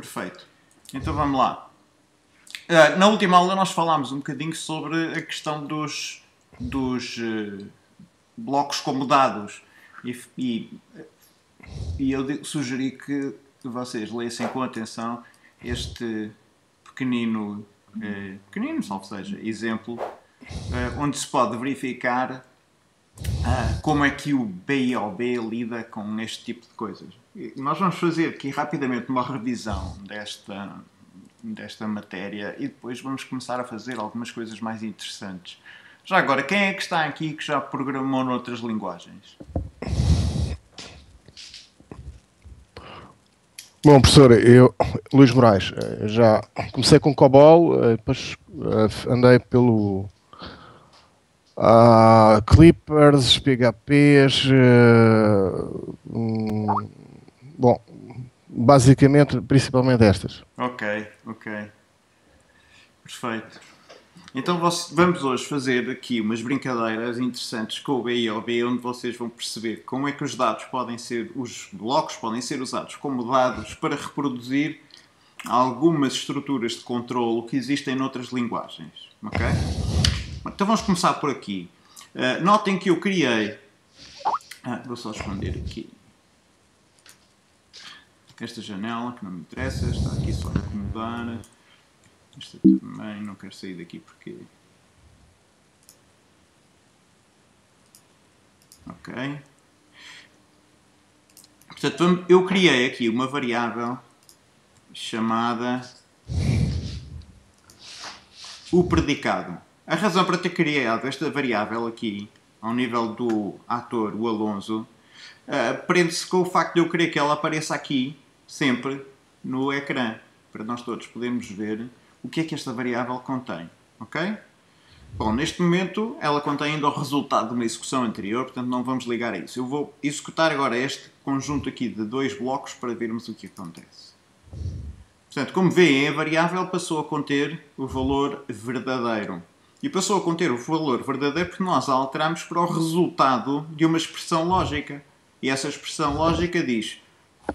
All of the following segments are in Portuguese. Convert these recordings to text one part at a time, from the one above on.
Perfeito. Então vamos lá. Uh, na última aula nós falámos um bocadinho sobre a questão dos, dos uh, blocos como dados e, e, e eu sugeri que vocês lessem com atenção este pequenino, uh, pequenino, salvo seja, exemplo, onde se pode verificar como é que o BIOB lida com este tipo de coisas. Nós vamos fazer aqui rapidamente uma revisão desta, desta matéria e depois vamos começar a fazer algumas coisas mais interessantes. Já agora, quem é que está aqui que já programou noutras linguagens? Bom, professor, eu, Luís Moraes, eh, já comecei com COBOL, eh, depois eh, andei pelo uh, Clippers, PHPs, uh, um, bom, basicamente, principalmente estas. Ok, ok. Perfeito. Então vamos hoje fazer aqui umas brincadeiras interessantes com o BIOB, onde vocês vão perceber como é que os dados podem ser, os blocos podem ser usados como dados para reproduzir algumas estruturas de controlo que existem noutras linguagens. Ok? Então vamos começar por aqui. Uh, notem que eu criei. Ah, vou só esconder aqui esta janela que não me interessa, está aqui só a acomodar. Esta também, não quero sair daqui porque. Ok. Portanto, eu criei aqui uma variável chamada o predicado. A razão para ter criado esta variável aqui, ao nível do ator, o Alonso, uh, prende-se com o facto de eu querer que ela apareça aqui sempre no ecrã, para nós todos podermos ver o que é que esta variável contém. Ok? Bom, neste momento ela contém ainda o resultado de uma execução anterior, portanto não vamos ligar a isso. Eu vou executar agora este conjunto aqui de dois blocos para vermos o que acontece. Portanto, como veem, a variável passou a conter o valor verdadeiro. E passou a conter o valor verdadeiro porque nós a alteramos para o resultado de uma expressão lógica. E essa expressão lógica diz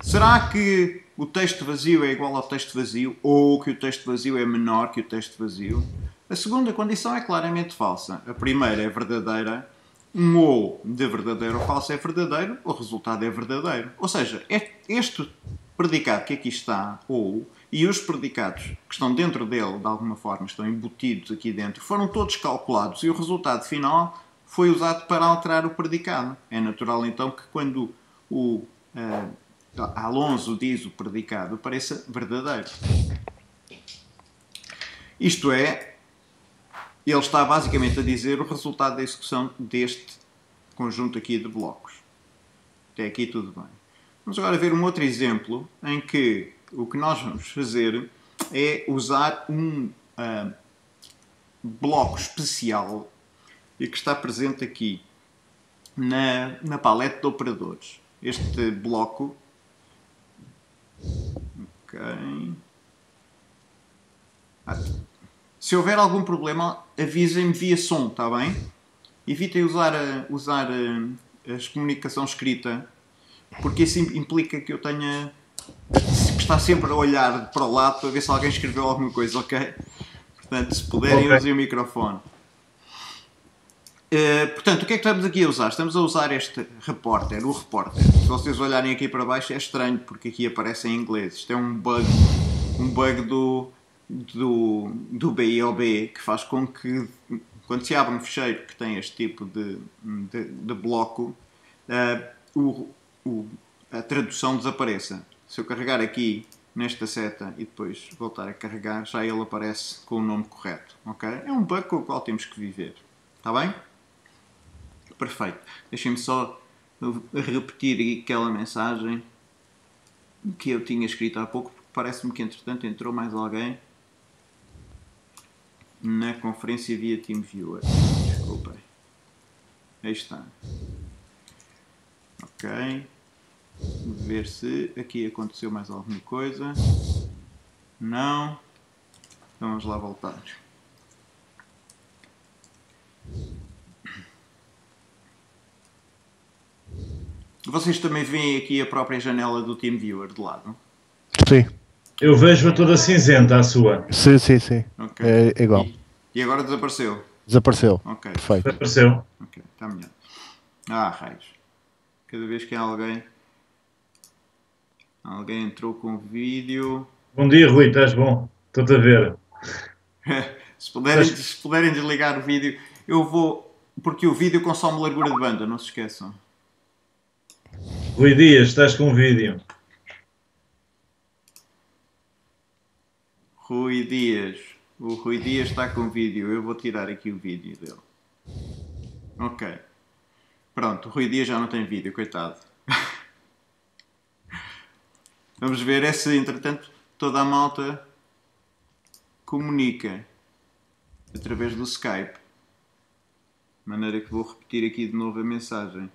Será que o texto vazio é igual ao texto vazio ou que o texto vazio é menor que o texto vazio? A segunda condição é claramente falsa. A primeira é verdadeira. Um ou de verdadeiro ou falso é verdadeiro, o resultado é verdadeiro. Ou seja, é este predicado que aqui está, ou, e os predicados que estão dentro dele, de alguma forma, estão embutidos aqui dentro, foram todos calculados e o resultado final foi usado para alterar o predicado. É natural então que quando o uh, Alonso diz o predicado pareça verdadeiro. Isto é, ele está basicamente a dizer o resultado da execução deste conjunto aqui de blocos. Até aqui tudo bem. Vamos agora ver um outro exemplo em que o que nós vamos fazer é usar um uh, bloco especial e que está presente aqui na, na paleta de operadores. Este bloco. Ah, se houver algum problema, avisem-me via som, está bem? Evitem usar, usar a comunicação escrita, porque isso implica que eu tenha estar sempre a olhar para o lado para ver se alguém escreveu alguma coisa, ok? Portanto, se puderem, okay. usem o microfone. Uh, portanto, o que é que estamos aqui a usar? Estamos a usar este repórter, o repórter. Se vocês olharem aqui para baixo é estranho, porque aqui aparece em inglês. Isto é um bug, um bug do, do, do BIOB que faz com que, quando se abre um fecheiro que tem este tipo de, de, de bloco, uh, o, o, a tradução desapareça. Se eu carregar aqui nesta seta e depois voltar a carregar, já ele aparece com o nome correto. Okay? É um bug com o qual temos que viver. Está bem? Perfeito. Deixem-me só repetir aquela mensagem que eu tinha escrito há pouco, porque parece-me que entretanto entrou mais alguém na conferência via TeamViewer. Desculpem. Aí está. Ok. Ver se aqui aconteceu mais alguma coisa. Não. Vamos lá voltar. Vocês também veem aqui a própria janela do TeamViewer de lado? Sim. Eu vejo-a toda cinzenta, a sua. Sim, sim, sim. Ok. É igual. E, e agora desapareceu. Desapareceu. Ok, Perfeito. Apareceu. ok, está melhor. Ah, raios. Cada vez que alguém. Alguém entrou com vídeo. Bom dia, Rui, estás bom? Estou-te a ver. se, puderem, se puderem desligar o vídeo, eu vou. Porque o vídeo consome largura de banda, não se esqueçam. Rui Dias, estás com vídeo. Rui Dias. O Rui Dias está com vídeo. Eu vou tirar aqui o vídeo dele. Ok. Pronto, o Rui Dias já não tem vídeo, coitado. Vamos ver é se, entretanto, toda a malta comunica através do Skype. De maneira que vou repetir aqui de novo a mensagem.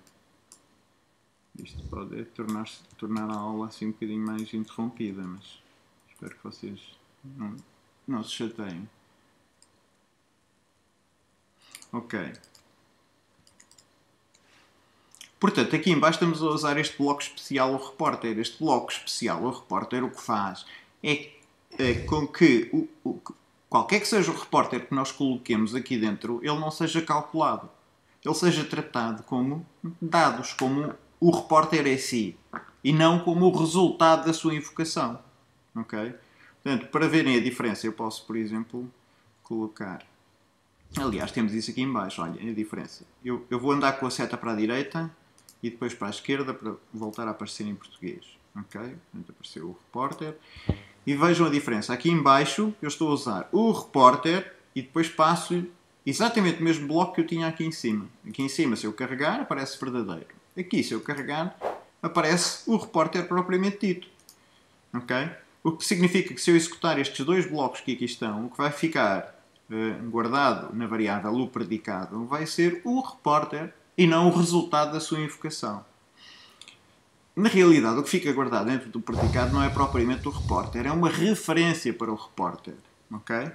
Isto pode tornar, tornar a aula assim um bocadinho mais interrompida, mas espero que vocês não, não se chateiem. Ok. Portanto, aqui embaixo estamos a usar este bloco especial ao repórter. Este bloco especial ao repórter o que faz é, é com que o, o, qualquer que seja o repórter que nós coloquemos aqui dentro, ele não seja calculado. Ele seja tratado como dados, como o repórter em si, e não como o resultado da sua invocação. Ok? Portanto, para verem a diferença, eu posso, por exemplo, colocar. Aliás, temos isso aqui em baixo, olha, a diferença. Eu, eu vou andar com a seta para a direita e depois para a esquerda para voltar a aparecer em português. Ok? Portanto, apareceu o repórter. E vejam a diferença. Aqui em baixo eu estou a usar o repórter e depois passo exatamente o mesmo bloco que eu tinha aqui em cima. Aqui em cima, se eu carregar, aparece verdadeiro. Aqui, se eu carregar, aparece o repórter propriamente dito. Ok? O que significa que se eu executar estes dois blocos que aqui estão, o que vai ficar uh, guardado na variável o predicado vai ser o repórter e não o resultado da sua invocação. Na realidade, o que fica guardado dentro do predicado não é propriamente o repórter, é uma referência para o repórter. Ok?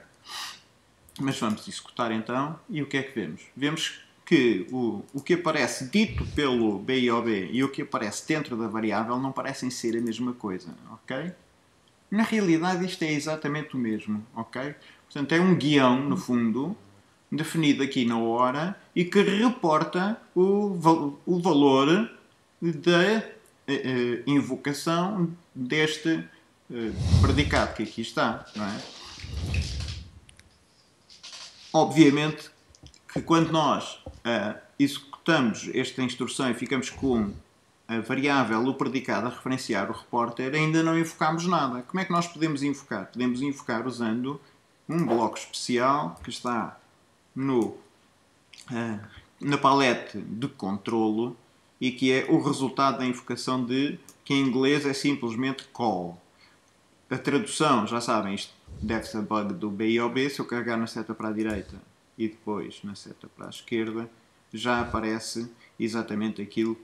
Mas vamos executar então e o que é que vemos? Vemos que o, o que aparece dito pelo BIOB e o que aparece dentro da variável não parecem ser a mesma coisa. Ok? Na realidade, isto é exatamente o mesmo, ok? Portanto, é um guião, no fundo, definido aqui na hora e que reporta o, o valor da eh, invocação deste eh, predicado que aqui está, é? Obviamente que quando nós uh, executamos esta instrução e ficamos com a variável, o predicado a referenciar o repórter, ainda não invocamos nada. Como é que nós podemos invocar? Podemos invocar usando um bloco especial que está no, uh, na palete de controlo e que é o resultado da invocação de, que em inglês é simplesmente call. A tradução, já sabem, isto deve ser bug do BIOB, se eu carregar na seta para a direita e depois na seta para a esquerda, já aparece exatamente aquilo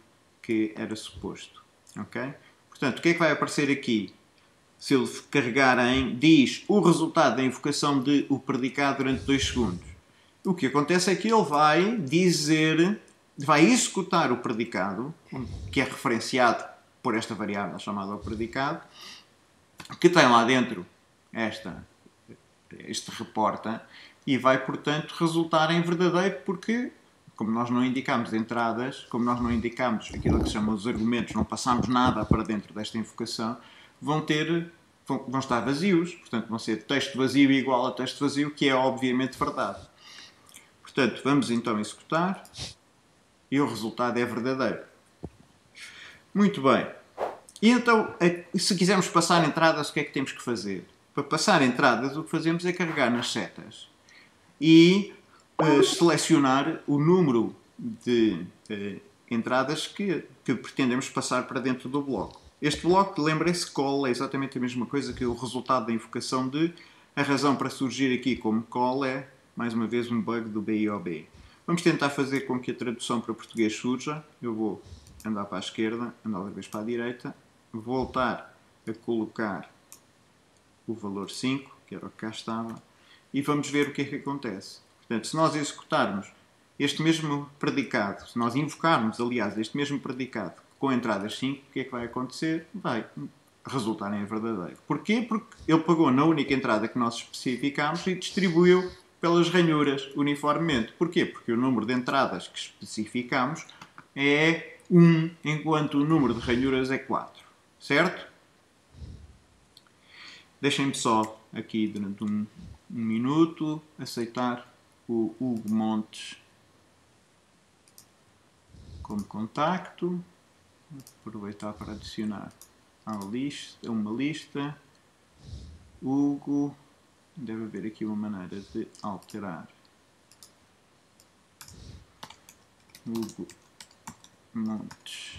que era suposto. Ok? Portanto, o que é que vai aparecer aqui? Se ele carregar em diz o resultado da invocação de o predicado durante 2 segundos. O que acontece é que ele vai dizer, vai executar o predicado, que é referenciado por esta variável chamada o predicado, que tem lá dentro esta, este reporta, e vai, portanto, resultar em verdadeiro porque como nós não indicamos entradas, como nós não indicamos aquilo que se chama os argumentos, não passamos nada para dentro desta invocação, vão ter vão, vão estar vazios, portanto vão ser texto vazio igual a texto vazio, que é obviamente verdade. Portanto, vamos então executar e o resultado é verdadeiro. Muito bem. E então, se quisermos passar entradas, o que é que temos que fazer? Para passar entradas, o que fazemos é carregar nas setas e uh, selecionar o número de uh, entradas que, que pretendemos passar para dentro do bloco. Este bloco, lembrem-se, call é exatamente a mesma coisa que o resultado da invocação de. A razão para surgir aqui como call é, mais uma vez, um bug do BIOB. Vamos tentar fazer com que a tradução para português surja. Eu vou andar para a esquerda, andar outra vez para a direita, voltar a colocar o valor 5, que era o que cá estava, e vamos ver o que é que acontece. Portanto, se nós executarmos este mesmo predicado, se nós invocarmos, aliás, este mesmo predicado com entradas 5, o que é que vai acontecer? Vai resultarem verdadeiro. Porquê? Porque ele pagou na única entrada que nós especificámos e distribuiu pelas ranhuras uniformemente. Porquê? Porque o número de entradas que especificámos é 1, enquanto o número de ranhuras é 4. Certo? Deixem-me só aqui durante um, um minuto aceitar o Hugo Montes como contacto. Aproveitar para adicionar a lista, uma lista. Hugo, deve haver aqui uma maneira de alterar. Hugo Montes.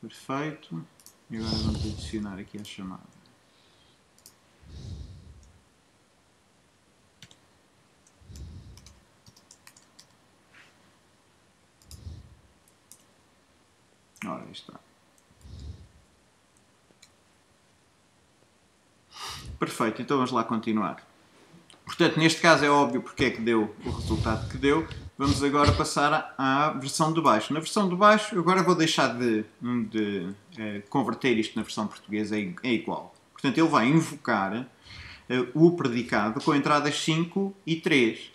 Perfeito. E agora vamos adicionar aqui a chamada. Ora, está. Perfeito, então vamos lá continuar. Portanto, neste caso é óbvio porque é que deu o resultado que deu. Vamos agora passar à versão de baixo. Na versão de baixo, agora vou deixar de, de eh, converter isto na versão portuguesa, é, é igual. Portanto, ele vai invocar eh, o predicado com entradas 5 e 3.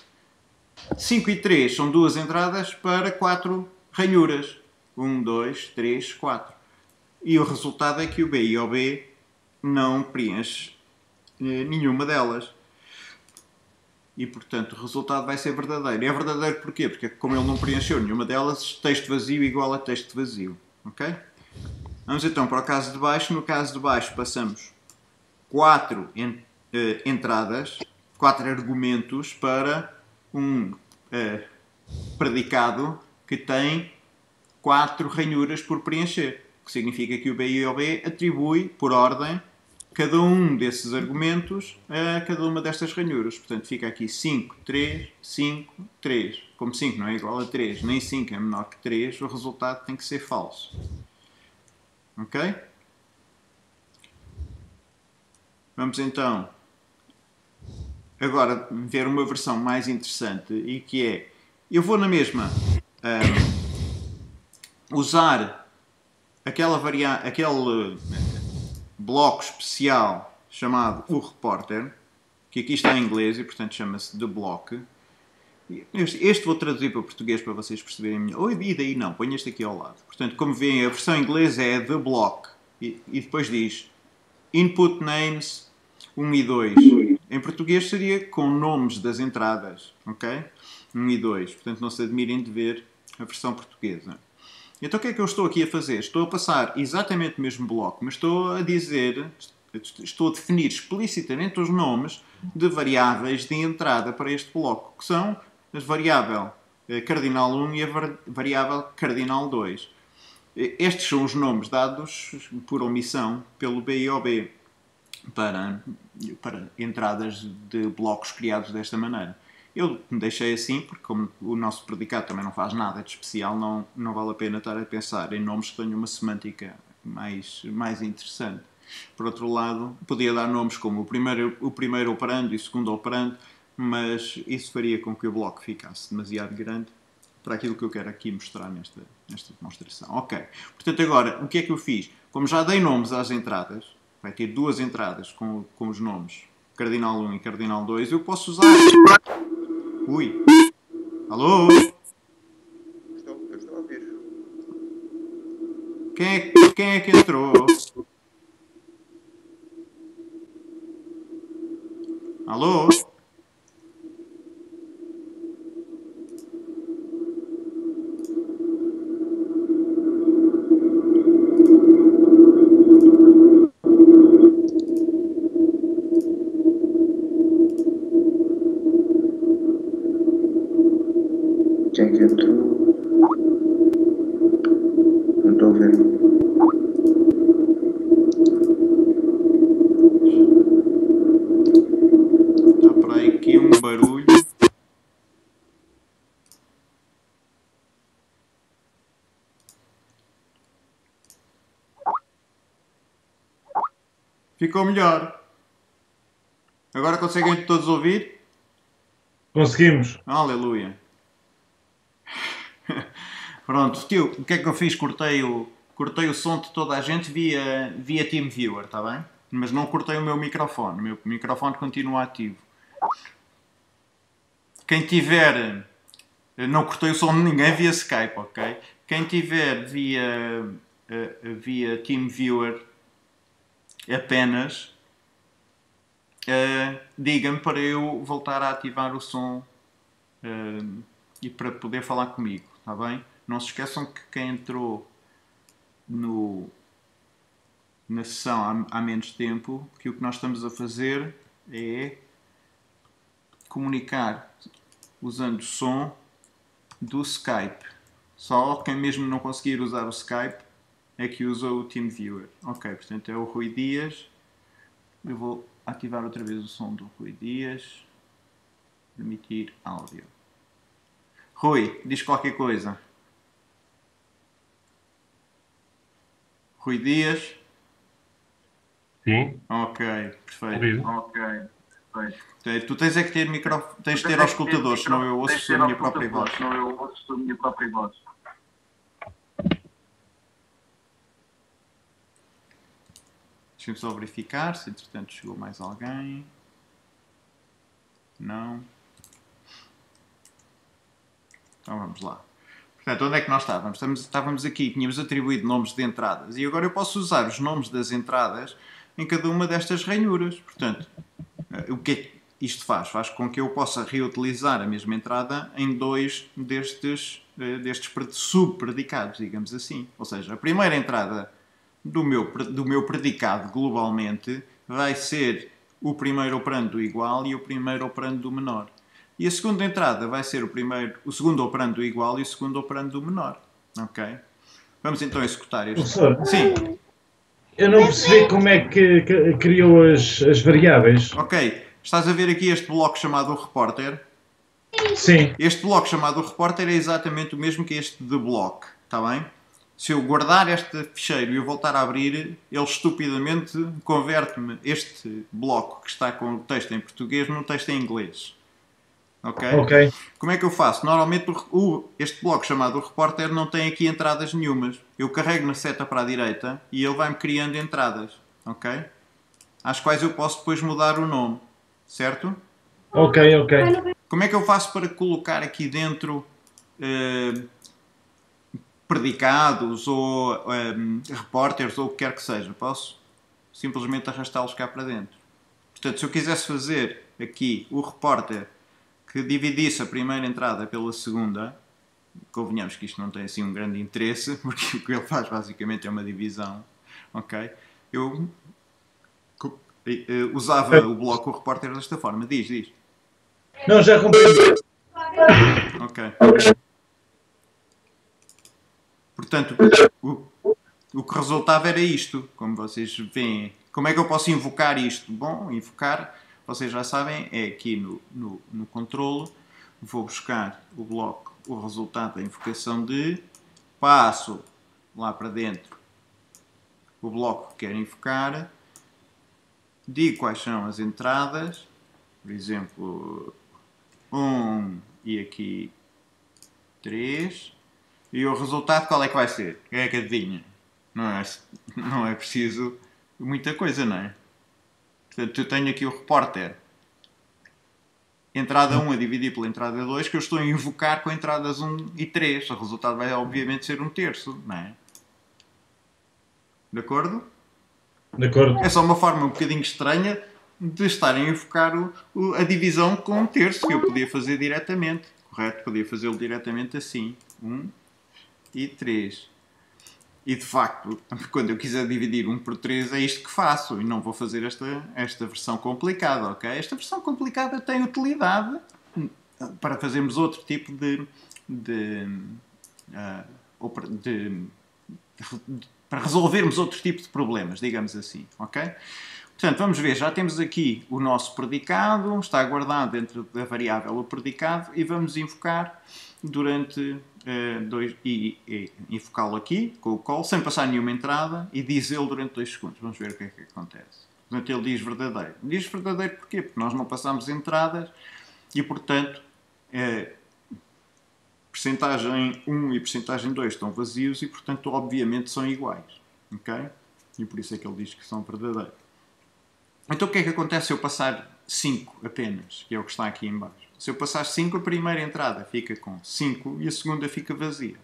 5 e 3 são duas entradas para quatro ranhuras. 1, 2, 3, 4. E o resultado é que o B e o B não preenche eh, nenhuma delas. E, portanto, o resultado vai ser verdadeiro. E é verdadeiro porquê? Porque, como ele não preencheu nenhuma delas, texto vazio igual a texto vazio. Ok? Vamos então para o caso de baixo. No caso de baixo, passamos 4 en eh, entradas, 4 argumentos para um eh, predicado que tem 4 ranhuras por preencher. O que significa que o B e o B atribui, por ordem, cada um desses argumentos a cada uma destas ranhuras. Portanto, fica aqui 5, 3, 5, 3. Como 5 não é igual a 3, nem 5 é menor que 3, o resultado tem que ser falso. Ok? Vamos então agora ver uma versão mais interessante e que é, eu vou na mesma um, usar aquela varia aquele bloco especial chamado O Repórter, que aqui está em inglês e portanto chama-se The Block. Este vou traduzir para português para vocês perceberem melhor. E daí não, ponho este aqui ao lado. Portanto, como veem, a versão em inglês é The Block. E, e depois diz Input Names 1 e 2. Em português seria com nomes das entradas, ok? 1 e 2. Portanto, não se admirem de ver a versão portuguesa. Então o que é que eu estou aqui a fazer? Estou a passar exatamente o mesmo bloco, mas estou a dizer, estou a definir explicitamente os nomes de variáveis de entrada para este bloco, que são a variável eh, cardinal 1 e a variável cardinal 2. Estes são os nomes dados por omissão pelo BIOB para, para entradas de blocos criados desta maneira. Eu deixei assim porque, como o nosso predicado também não faz nada de especial, não, não vale a pena estar a pensar em nomes que tenham uma semântica mais, mais interessante. Por outro lado, podia dar nomes como o primeiro, o primeiro operando e o segundo operando, mas isso faria com que o bloco ficasse demasiado grande para aquilo que eu quero aqui mostrar nesta, nesta demonstração. Ok, portanto agora, o que é que eu fiz? Como já dei nomes às entradas, vai ter duas entradas com, com os nomes Cardinal 1 e Cardinal 2, eu posso usar Ui. Alô? Estou, eu estou a ouvir. Quem é, quem é que entrou? Alô? Ficou melhor. Agora conseguem todos ouvir? Conseguimos. Aleluia. Pronto, tio, o que é que eu fiz? Cortei o, cortei o som de toda a gente via, via TeamViewer, está bem? Mas não cortei o meu microfone. O meu microfone continua ativo. Quem tiver. Não cortei o som de ninguém via Skype, ok? Quem tiver via, eh, via TeamViewer apenas, eh, diga-me para eu voltar a ativar o som eh, e para poder falar comigo, está bem? Não se esqueçam que quem entrou no, na sessão há, há menos tempo, que o que nós estamos a fazer é comunicar usando o som do Skype. Só quem mesmo não conseguir usar o Skype é que usa o TeamViewer. Ok, portanto é o Rui Dias. Eu vou ativar outra vez o som do Rui Dias. Permitir áudio. Rui, diz qualquer coisa. Rui Dias. Sim, Ok, perfeito. ouvido. Ok, perfeito. Tu tens é que ter micro... tens de ter aos escutadores, senão eu ouço a minha própria voz. Senão eu ouço a minha própria voz. Deixa-me só verificar se entretanto chegou mais alguém. Não. Então vamos lá. Portanto, onde é que nós estávamos? Estamos- Estávamos aqui, tínhamos atribuído nomes de entradas e agora eu posso usar os nomes das entradas em cada uma destas ranhuras. Portanto, eh, o que é que isto faz? Faz com que eu possa reutilizar a mesma entrada em dois destes, eh, destes pre- subpredicados, digamos assim. Ou seja, a primeira entrada do meu, do meu predicado globalmente vai ser o primeiro operando do igual e o primeiro operando do menor. E a segunda entrada vai ser o, primeiro, o segundo operando do igual e o segundo operando do menor. Ok? Vamos então executar este. Professor, Sim, eu não percebi como é que, que criou as, as variáveis. ok. Estás a ver aqui este bloco chamado repórter? Sim, Este bloco chamado repórter é exatamente o mesmo que este de bloco, está bem? Se eu guardar este ficheiro e o voltar a abrir, ele estupidamente converte-me este bloco que está com o texto em português num texto em inglês. Ok? ok. Como é que eu faço? Normalmente o- este bloco chamado repórter não tem aqui entradas nenhumas. Eu carrego na seta para a direita e ele vai-me criando entradas. Ok? Às quais eu posso depois mudar o nome. Certo? Ok, ok. Como é que eu faço para colocar aqui dentro eh, predicados ou eh, repórteres ou o que quer que seja? Posso simplesmente arrastá-los cá para dentro. Portanto, se eu quisesse fazer aqui o repórter que dividisse a primeira entrada pela segunda, convenhamos que isto não tem assim um grande interesse, porque o que ele faz basicamente é uma divisão, ok? Eu eh, eh, usava o bloco repórter desta forma. Diz, diz. Não, já compreendi. Ok. Portanto, o, o que resultava era isto, como vocês veem. Como é que eu posso invocar isto? Bom, invocar, vocês já sabem, é aqui no, no, no controle, vou buscar o bloco, o resultado da invocação de, passo lá para dentro o bloco que quero invocar, digo quais são as entradas, por exemplo, 1 e aqui 3. E o resultado qual é que vai ser? É que adivinha? Não é, não é preciso muita coisa, não é? Portanto, eu tenho aqui o repórter. Entrada 1 a dividir pela entrada 2, que eu estou a invocar com entradas 1 e 3. O resultado vai, obviamente, ser um terço, não é? De acordo? De acordo. É só uma forma um bocadinho estranha de estarem a invocar o- o- a divisão com um terço, que eu podia fazer diretamente. Correto? Podia fazê-lo diretamente assim. 1 e 3. E de facto, quando eu quiser dividir 1 por 3, é isto que faço. E não vou fazer esta, esta versão complicada, ok? Esta versão complicada tem utilidade para fazermos outro tipo de. de, opera- de- de- para resolvermos outro tipo de problemas, digamos assim, ok? Portanto, vamos ver, já temos aqui o nosso predicado, está guardado dentro da variável o predicado e vamos invocar durante eh, dois e, e invocá-lo aqui com o call, sem passar nenhuma entrada e dizê-lo durante dois segundos. Vamos ver o que é que acontece. Portanto, ele diz verdadeiro. Diz verdadeiro porquê? Porque nós não passamos entradas e, portanto, eh, percentagem 1 e percentagem 2 estão vazios e, portanto, obviamente são iguais. Ok? E por isso é que ele diz que são verdadeiros. Então o que é que acontece se eu passar 5 apenas, que é o que está aqui em baixo? Se eu passar 5, a primeira entrada fica com 5 e a segunda fica vazia.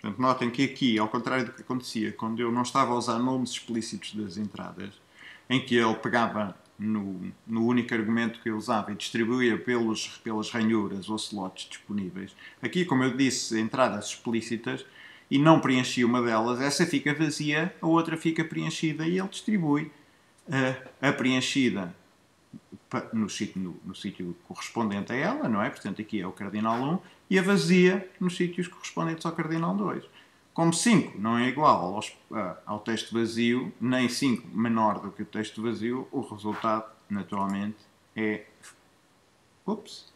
Portanto, notem que aqui, ao contrário do que acontecia quando eu não estava a usar nomes explícitos das entradas, em que ele pegava no, no único argumento que eu usava e distribuía pelos, pelas ranhuras ou slots disponíveis, aqui, como eu disse, entradas explícitas, e não preenchi uma delas, essa fica vazia, a outra fica preenchida e ele distribui a, preenchida no sítio, no, no sítio correspondente a ela, não é? Portanto, aqui é o cardinal 1, e a vazia nos sítios correspondentes ao cardinal 2. Como 5 não é igual ao texto vazio, nem 5 menor do que o texto vazio, o resultado, naturalmente, é. Ups.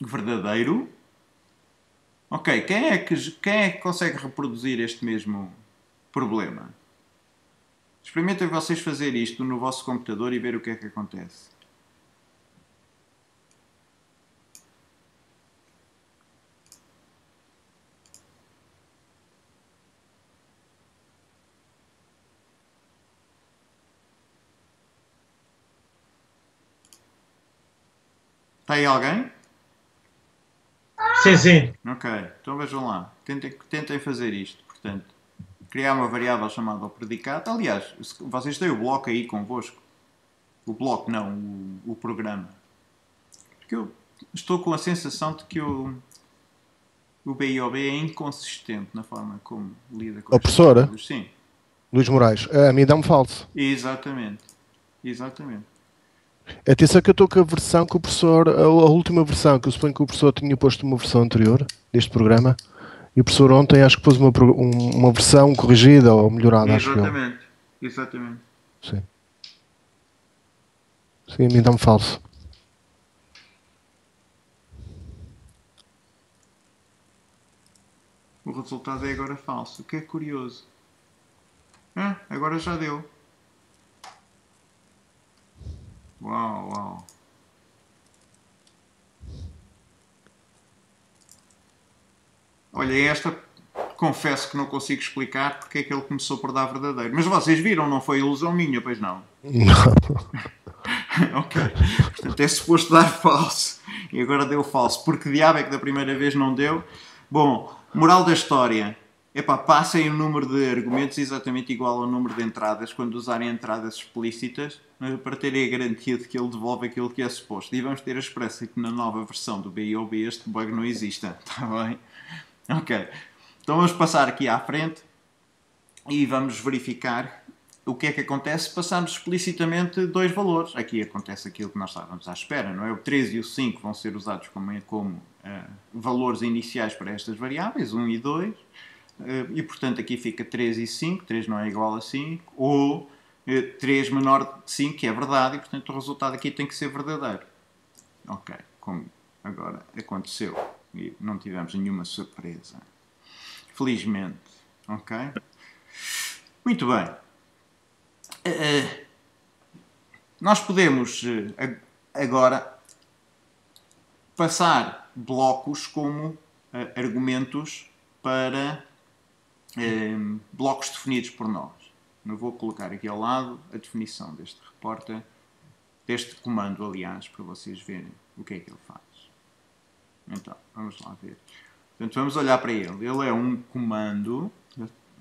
Verdadeiro. Ok, quem é, que, quem é que consegue reproduzir este mesmo problema? Experimentem vocês fazer isto no vosso computador e ver o que é que acontece. Está aí alguém? Sim, sim. Ok, então vejam lá. Tentem, tentem fazer isto. Portanto, criar uma variável chamada predicado. Aliás, vocês têm o bloco aí convosco. O bloco, não, o, o programa. Porque eu estou com a sensação de que o, o BIOB é inconsistente na forma como lida com A professora? coisas. Sim, Luís Moraes, a mim dá-me falso. exatamente. Exatamente. Atenção que eu estou com a versão que o professor, a, a última versão, que eu suponho que o professor tinha posto uma versão anterior deste programa, e o professor ontem acho que pôs uma, um- uma versão corrigida ou melhorada, acho eu. Exatamente. Exatamente. Sim. Sim, a mim dá-me falso. O resultado é agora falso, o que é curioso. Ah, agora já deu. Uau, uau. Olha, esta confesso que não consigo explicar porque é que ele começou por dar verdadeiro. Mas vocês viram, não foi ilusão minha, pois não? ok. Portanto, é suposto dar falso. E agora deu falso. Porque diabo é que da primeira vez não deu? Bom, moral da história. Epá, passem o número de argumentos exatamente igual ao número de entradas quando usarem entradas explícitas mas para terem a garantia de que ele devolve aquilo que é suposto. E vamos ter a esperança que na nova versão do BIOB este bug não exista. Está bem? Ok. Então vamos passar aqui à frente e vamos verificar o que é que acontece se passarmos explicitamente dois valores. Aqui acontece aquilo que nós estávamos à espera, não é? O 3 e o 5 vão ser usados como, como eh, valores iniciais para estas variáveis, 1 e 2. Eh, e portanto aqui fica 3 e 5, 3 não é igual a 5, ou eh, 3 menor de 5, que é verdade, e portanto o resultado aqui tem que ser verdadeiro. Ok, como agora aconteceu não tivemos nenhuma surpresa. Felizmente. Ok? Muito bem. Eh, nós podemos a- agora passar blocos como eh, argumentos para blocos definidos por nós. Eu vou colocar aqui ao lado a definição deste repórter, deste comando, aliás, para vocês verem o que é que ele faz. Então, vamos lá ver. Portanto, vamos olhar para ele. Ele é um comando,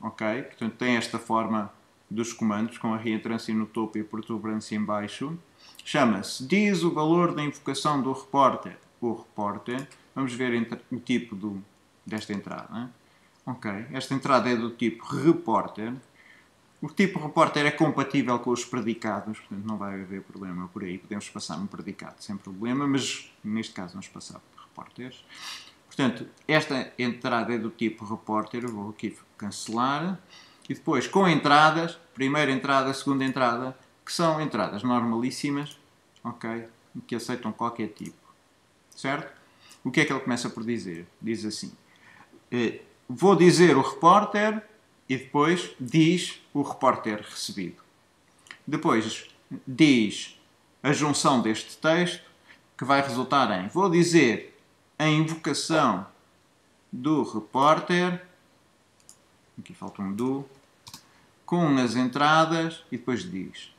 ok? Portanto, tem esta forma dos comandos, com a reentrância no topo e a protuberância em baixo. Chama-se diz o valor da invocação do repórter. O repórter, vamos ver o tipo do, desta entrada. Ok, esta entrada é do tipo repórter. O tipo repórter é compatível com os predicados, portanto não vai haver problema por aí. Podemos passar um predicado sem problema, mas neste caso vamos passar repórteres. Portanto, esta entrada é do tipo repórter, vou aqui cancelar. E depois, com entradas, primeira entrada, segunda entrada, que são entradas normalíssimas, ok? Que aceitam qualquer tipo, certo? O que é que ele começa por dizer? Diz assim: eh, Vou dizer o repórter e depois diz o repórter recebido. Depois diz a junção deste texto que vai resultar em, vou dizer, a invocação do repórter, aqui falta um do, com as entradas, e depois diz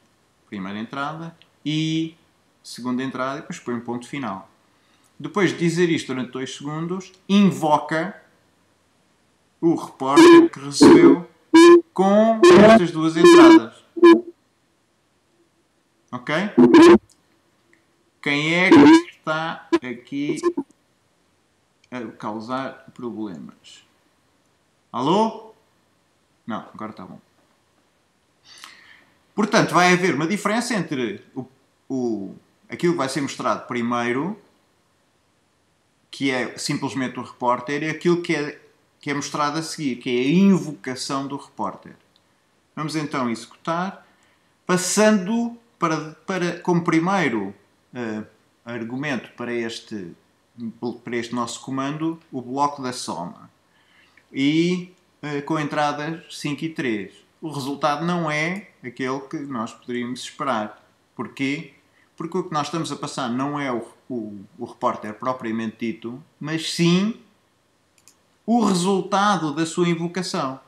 primeira entrada e segunda entrada, e depois põe um ponto final. Depois de dizer isto durante 2 segundos, invoca o repórter que recebeu com estas duas entradas. Ok? Quem é que está aqui causar problemas? Alô? Não, agora está bom. Portanto, vai haver uma diferença entre o, o, aquilo que vai ser mostrado primeiro, que é simplesmente o repórter, e aquilo que é, que é mostrado a seguir, que é a invocação do repórter. Vamos então executar, passando para, para como primeiro uh, argumento para este, para este nosso comando o bloco da soma. E uh, com entradas 5 e 3. O resultado não é aquele que nós poderíamos esperar. Porquê? Porque o que nós estamos a passar não é o, o, o repórter propriamente dito, mas sim o resultado da sua invocação.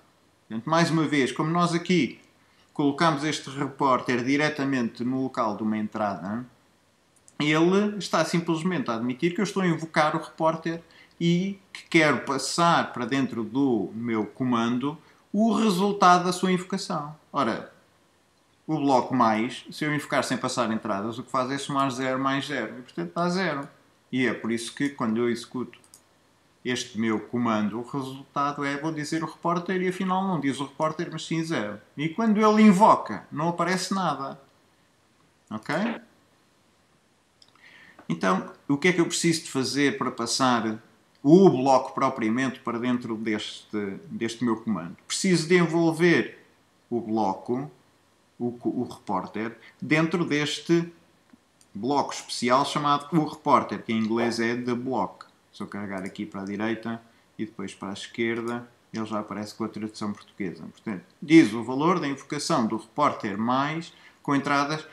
Portanto, mais uma vez, como nós aqui colocamos este repórter diretamente no local de uma entrada, ele está simplesmente a admitir que eu estou a invocar o repórter e que quero passar para dentro do meu comando o resultado da sua invocação. Ora, o bloco mais, se eu invocar sem passar entradas, o que faz é somar 0 mais 0 e portanto dá 0. E é por isso que quando eu executo este meu comando, o resultado é, vou dizer o repórter e afinal não diz o repórter, mas sim zero. E quando ele invoca, não aparece nada. Ok? Então, o que é que eu preciso de fazer para passar o bloco propriamente para dentro deste, deste meu comando? Preciso de envolver o bloco, o, o repórter, dentro deste bloco especial chamado o repórter, que em inglês é the block. Se eu carregar aqui para a direita e depois para a esquerda, ele já aparece com a tradução portuguesa. Portanto, diz o valor da invocação do repórter mais com entradas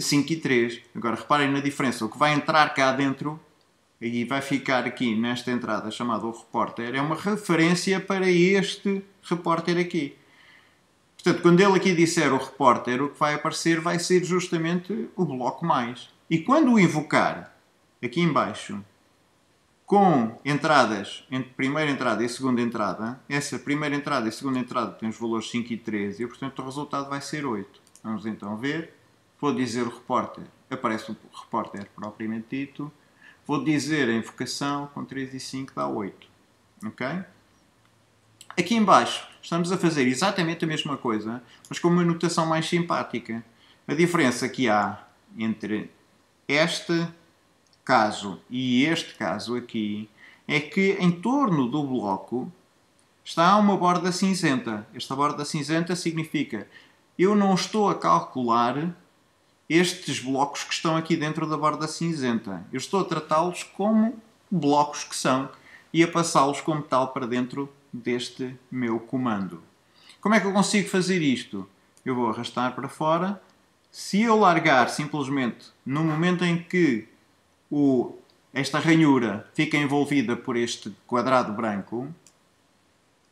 5 eh, e 3. Agora reparem na diferença. O que vai entrar cá dentro e vai ficar aqui nesta entrada chamada o repórter é uma referência para este repórter aqui. Portanto, quando ele aqui disser o repórter, o que vai aparecer vai ser justamente o bloco mais. E quando o invocar, aqui embaixo, com entradas entre primeira entrada e segunda entrada, essa primeira entrada e segunda entrada tem os valores 5 e 13 e, portanto, o resultado vai ser 8. Vamos então ver. Vou dizer o repórter, aparece o repórter propriamente dito. Vou dizer a invocação, com 3 e 5 dá 8. Ok? Aqui embaixo estamos a fazer exatamente a mesma coisa, mas com uma notação mais simpática. A diferença que há entre esta caso e este caso aqui é que em torno do bloco está uma borda cinzenta. Esta borda cinzenta significa eu não estou a calcular estes blocos que estão aqui dentro da borda cinzenta. Eu estou a tratá-los como blocos que são e a passá-los como tal para dentro deste meu comando. Como é que eu consigo fazer isto? Eu vou arrastar para fora. Se eu largar simplesmente no momento em que o, esta ranhura fica envolvida por este quadrado branco,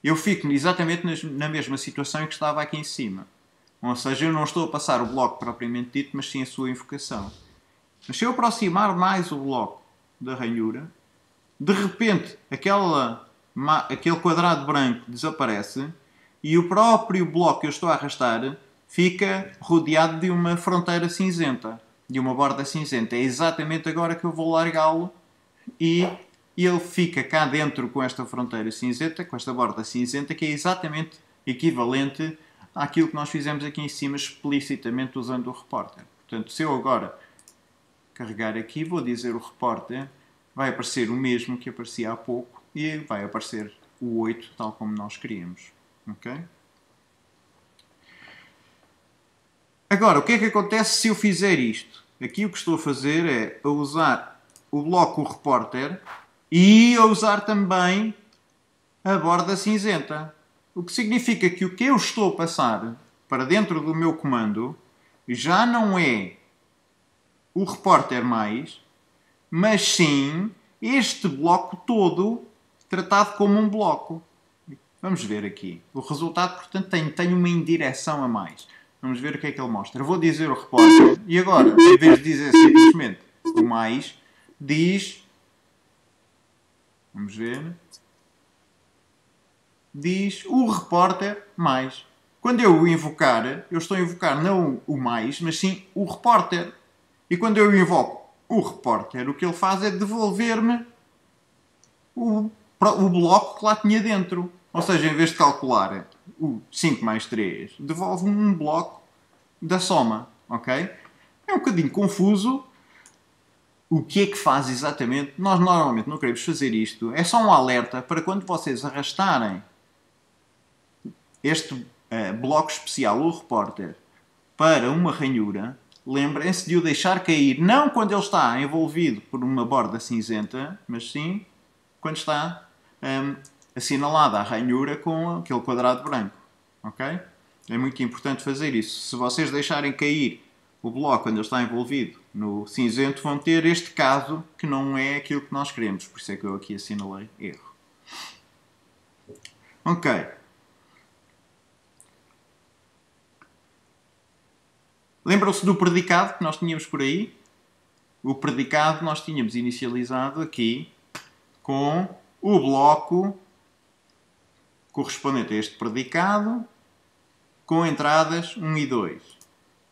eu fico exatamente na mesma situação em que estava aqui em cima. Ou seja, eu não estou a passar o bloco propriamente dito, mas sim a sua invocação. Mas se eu aproximar mais o bloco da ranhura, de repente aquela, aquele quadrado branco desaparece e o próprio bloco que eu estou a arrastar fica rodeado de uma fronteira cinzenta de uma borda cinzenta. É exatamente agora que eu vou largá-lo e ele fica cá dentro com esta fronteira cinzenta, com esta borda cinzenta, que é exatamente equivalente àquilo que nós fizemos aqui em cima explicitamente usando o repórter. Portanto, se eu agora carregar aqui, vou dizer o repórter, vai aparecer o mesmo que aparecia há pouco e vai aparecer o 8 tal como nós queríamos. Ok? Agora, o que é que acontece se eu fizer isto? Aqui o que estou a fazer é a usar o bloco repórter e a usar também a borda cinzenta. O que significa que o que eu estou a passar para dentro do meu comando já não é o repórter mais, mas sim este bloco todo tratado como um bloco. Vamos ver aqui. O resultado, portanto, tem, tem uma indireção a mais. Vamos ver o que é que ele mostra. Vou dizer o repórter e agora, em vez de dizer simplesmente o mais, diz. Vamos ver. Diz o repórter mais. Quando eu o invocar, eu estou a invocar não o mais, mas sim o repórter. E quando eu invoco o repórter, o que ele faz é devolver-me o, o bloco que lá tinha dentro. Ou seja, em vez de calcular o 5 mais 3, devolve-me um bloco da soma. Ok? É um bocadinho confuso. O que é que faz exatamente? Nós normalmente não queremos fazer isto. É só um alerta para quando vocês arrastarem este uh, bloco especial, o repórter, para uma ranhura, lembrem-se de o deixar cair, não quando ele está envolvido por uma borda cinzenta, mas sim quando está um, assinalada a ranhura com aquele quadrado branco. Ok? É muito importante fazer isso. Se vocês deixarem cair o bloco quando ele está envolvido no cinzento, vão ter este caso que não é aquilo que nós queremos. Por isso é que eu aqui assinalei erro. Ok. Lembram-se do predicado que nós tínhamos por aí? O predicado nós tínhamos inicializado aqui com o bloco correspondente a este predicado com entradas 1 e 2.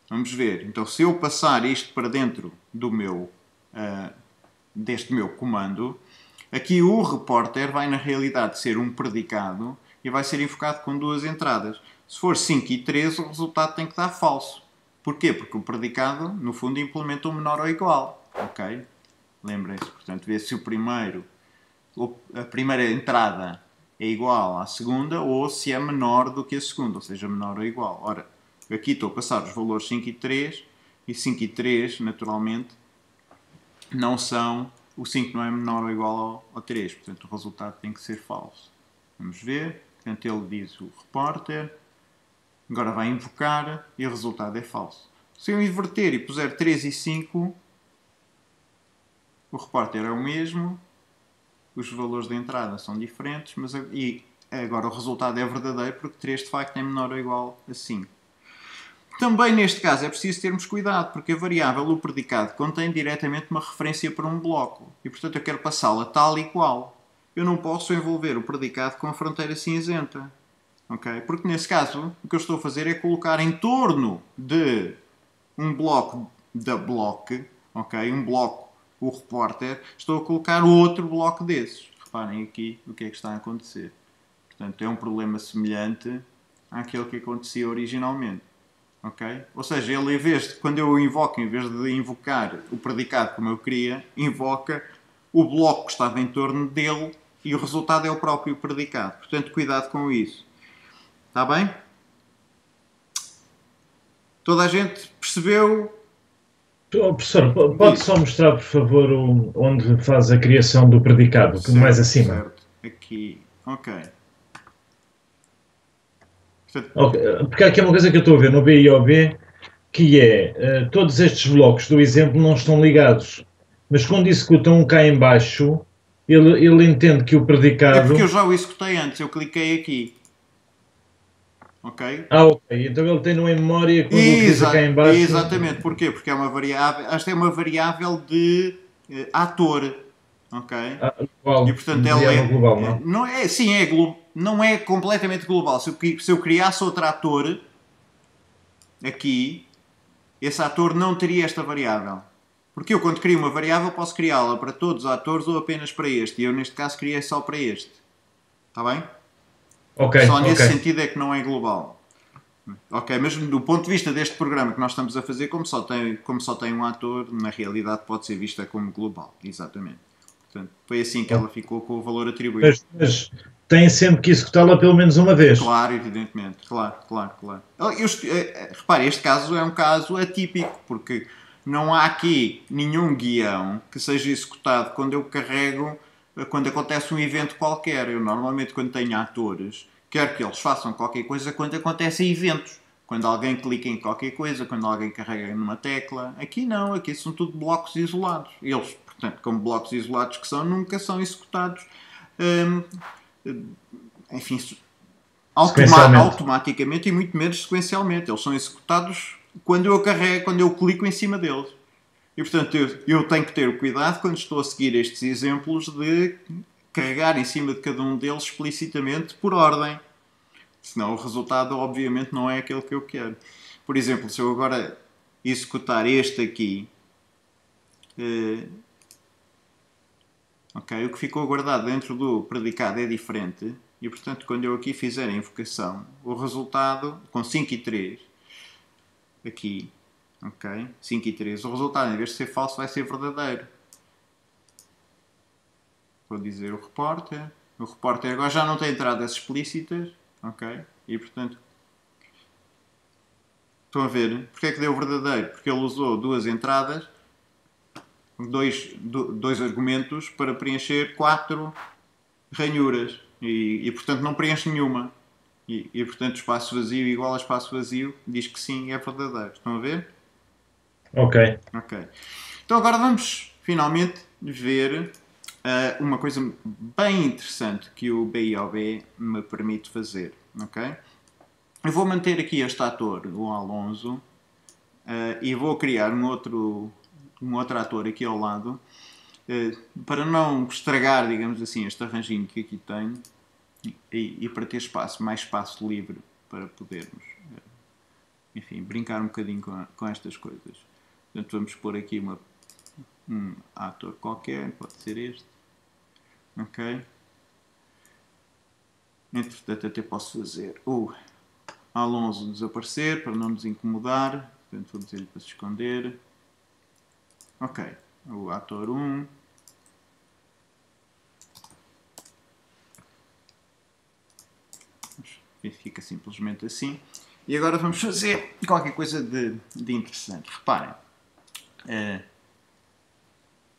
Vamos ver. Então, se eu passar isto para dentro do meu, uh, deste meu comando, aqui o repórter vai na realidade ser um predicado e vai ser invocado com duas entradas. Se for 5 e 3, o resultado tem que dar falso. Porquê? Porque o predicado, no fundo, implementa um menor ou igual. Ok? Lembrem-se, portanto, vê se o primeiro, a primeira entrada é igual à segunda ou se é menor do que a segunda, ou seja, menor ou igual. Ora, aqui estou a passar os valores 5 e 3 e 5 e 3, naturalmente, não são. O 5 não é menor ou igual ao, ao 3, portanto, o resultado tem que ser falso. Vamos ver. Portanto, ele diz o repórter Agora vai invocar e o resultado é falso. Se eu inverter e puser 3 e 5, o repórter é o mesmo, os valores de entrada são diferentes, mas e agora o resultado é verdadeiro porque 3 de facto é menor ou igual a 5. Também neste caso é preciso termos cuidado, porque a variável, o predicado, contém diretamente uma referência para um bloco e portanto eu quero passá-la tal e qual. Eu não posso envolver o predicado com a fronteira cinzenta Porque nesse caso o que eu estou a fazer é colocar em torno de um bloco da block? Um bloco, o repórter, estou a colocar outro bloco desses. Reparem aqui o que é que está a acontecer. Portanto, é um problema semelhante àquele que acontecia originalmente. ok? Ou seja, ele em vez de, quando eu invoco, em vez de invocar o predicado como eu queria, invoca o bloco que estava em torno dele e o resultado é o próprio predicado. Portanto, cuidado com isso. Está bem? Toda a gente percebeu? Oh, professor, pode só mostrar, por favor, onde faz a criação do predicado, certo, mais acima. Certo. Aqui. Ok. okay. Porque aqui é uma coisa que eu estou a ver no BIOB, que é, uh, todos estes blocos do exemplo não estão ligados, mas quando executam um cá em baixo, ele, ele entende que o predicado... É porque eu já o executei antes, eu cliquei aqui ok? Ah, ok. Então ele tem em memória que Exa cá em baixo. Exatamente. Porquê? Porque é uma variável, esta é uma variável de uh, ator, ok? Ah, global. E portanto ela é global, não? não é, sim, é glo, não é completamente global. Se eu, se eu criasse outro ator aqui, esse ator não teria esta variável. Porque eu, quando crio uma variável, posso criá-la para todos os atores ou apenas para este. E eu, neste caso, criei só para este. Está bem? Okay, Só nesse okay. sentido é que não é global. Ok, mas do ponto de vista deste programa que nós estamos a fazer, como só tem, como só tem um ator, na realidade pode ser vista como global. Exatamente. Portanto, foi assim que ela ficou com o valor atribuído. Mas, mas tem sempre que executá-la pelo menos uma vez. Claro, evidentemente. Claro, claro, claro. Eu, repare, este caso é um caso atípico, porque não há aqui nenhum guião que seja executado quando eu carrego quando acontece um evento qualquer. Eu normalmente quando tenho atores, quero que eles façam qualquer coisa quando acontecem eventos. Quando alguém clica em qualquer coisa, quando alguém carrega numa tecla. Aqui não, aqui são tudo blocos isolados. Eles portanto, como blocos isolados que são, nunca são executados, hum, enfim, automa automaticamente e muito menos sequencialmente. Eles são executados quando eu carrego, quando eu clico em cima deles. E portanto eu, eu tenho que ter o cuidado quando estou a seguir estes exemplos de carregar em cima de cada um deles explicitamente por ordem. Senão o resultado obviamente não é aquele que eu quero. Por exemplo, se eu agora executar este aqui, eh, ok, o que ficou guardado dentro do predicado é diferente e portanto quando eu aqui fizer a invocação, o resultado com 5 e 3 aqui, ok, 5 e 3, o resultado em vez de ser falso vai ser verdadeiro. Vou dizer o repórter, o repórter agora já não tem entradas explícitas, ok, e portanto Estão a ver? Porque é que deu verdadeiro? Porque ele usou duas entradas, dois, do- dois argumentos para preencher quatro ranhuras. E, e, portanto não preenche nenhuma. E, e portanto espaço vazio igual a espaço vazio diz que sim, é verdadeiro. Estão a ver? Ok. Ok. Então agora vamos finalmente ver ah, uma coisa bem interessante que o BIOB me permite fazer. Ok? Eu vou manter aqui este ator, o Alonso, ah, e vou criar um outro, um outro ator aqui ao lado eh, para não estragar, digamos assim, este arranjinho que aqui tenho e, e para ter espaço, mais espaço livre para podermos, enfim, brincar um bocadinho com, com estas coisas. Portanto, vamos pôr aqui uma, um ator qualquer, pode ser este. Ok? Entretanto, até posso fazer o Alonso desaparecer para não nos incomodar. Portanto, vou dizer-lhe para se esconder. Ok. O ator 1. Fica simplesmente assim. E agora vamos fazer qualquer coisa de, de interessante. Reparem. Eh,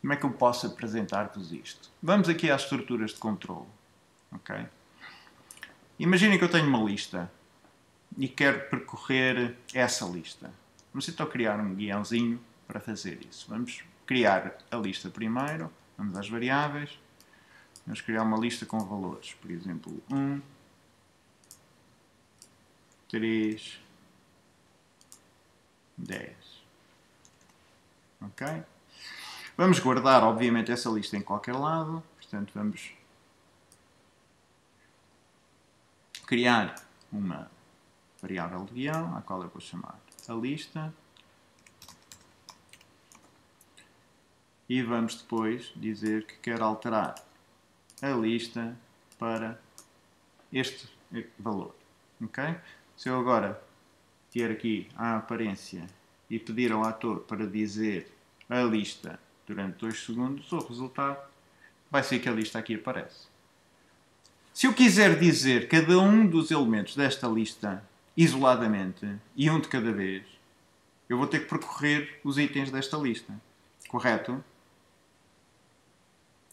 como é que eu posso apresentar-vos isto? Vamos aqui às estruturas de controle. Ok? Imaginem que eu tenho uma lista e quero percorrer essa lista. Vamos então criar um guiãozinho para fazer isso. Vamos criar a lista primeiro. Vamos às variáveis. Vamos criar uma lista com valores. Por exemplo, 1, 3, 10. Ok? Vamos guardar, obviamente, essa lista em qualquer lado. Portanto, vamos criar uma variável de guião, a qual eu vou chamar a lista. E vamos depois dizer que quero alterar a lista para este valor. Ok? Se eu agora ter aqui a aparência e pedir ao ator para dizer a lista durante 2 segundos, o resultado vai ser que a lista aqui aparece. Se eu quiser dizer cada um dos elementos desta lista isoladamente e um de cada vez, eu vou ter que percorrer os itens desta lista. Correto?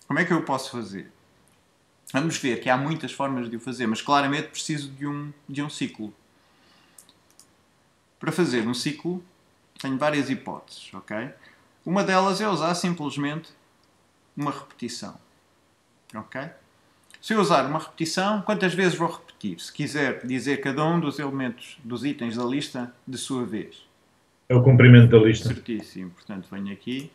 Como é que eu posso fazer? Vamos ver que há muitas formas de o fazer, mas claramente preciso de um, de um ciclo. Para fazer um ciclo, tenho várias hipóteses, ok? Uma delas é usar simplesmente uma repetição, ok? Se eu usar uma repetição, quantas vezes vou repetir? Se quiser dizer cada um dos elementos dos itens da lista de sua vez. É o comprimento da lista. Certíssimo. Portanto, venho aqui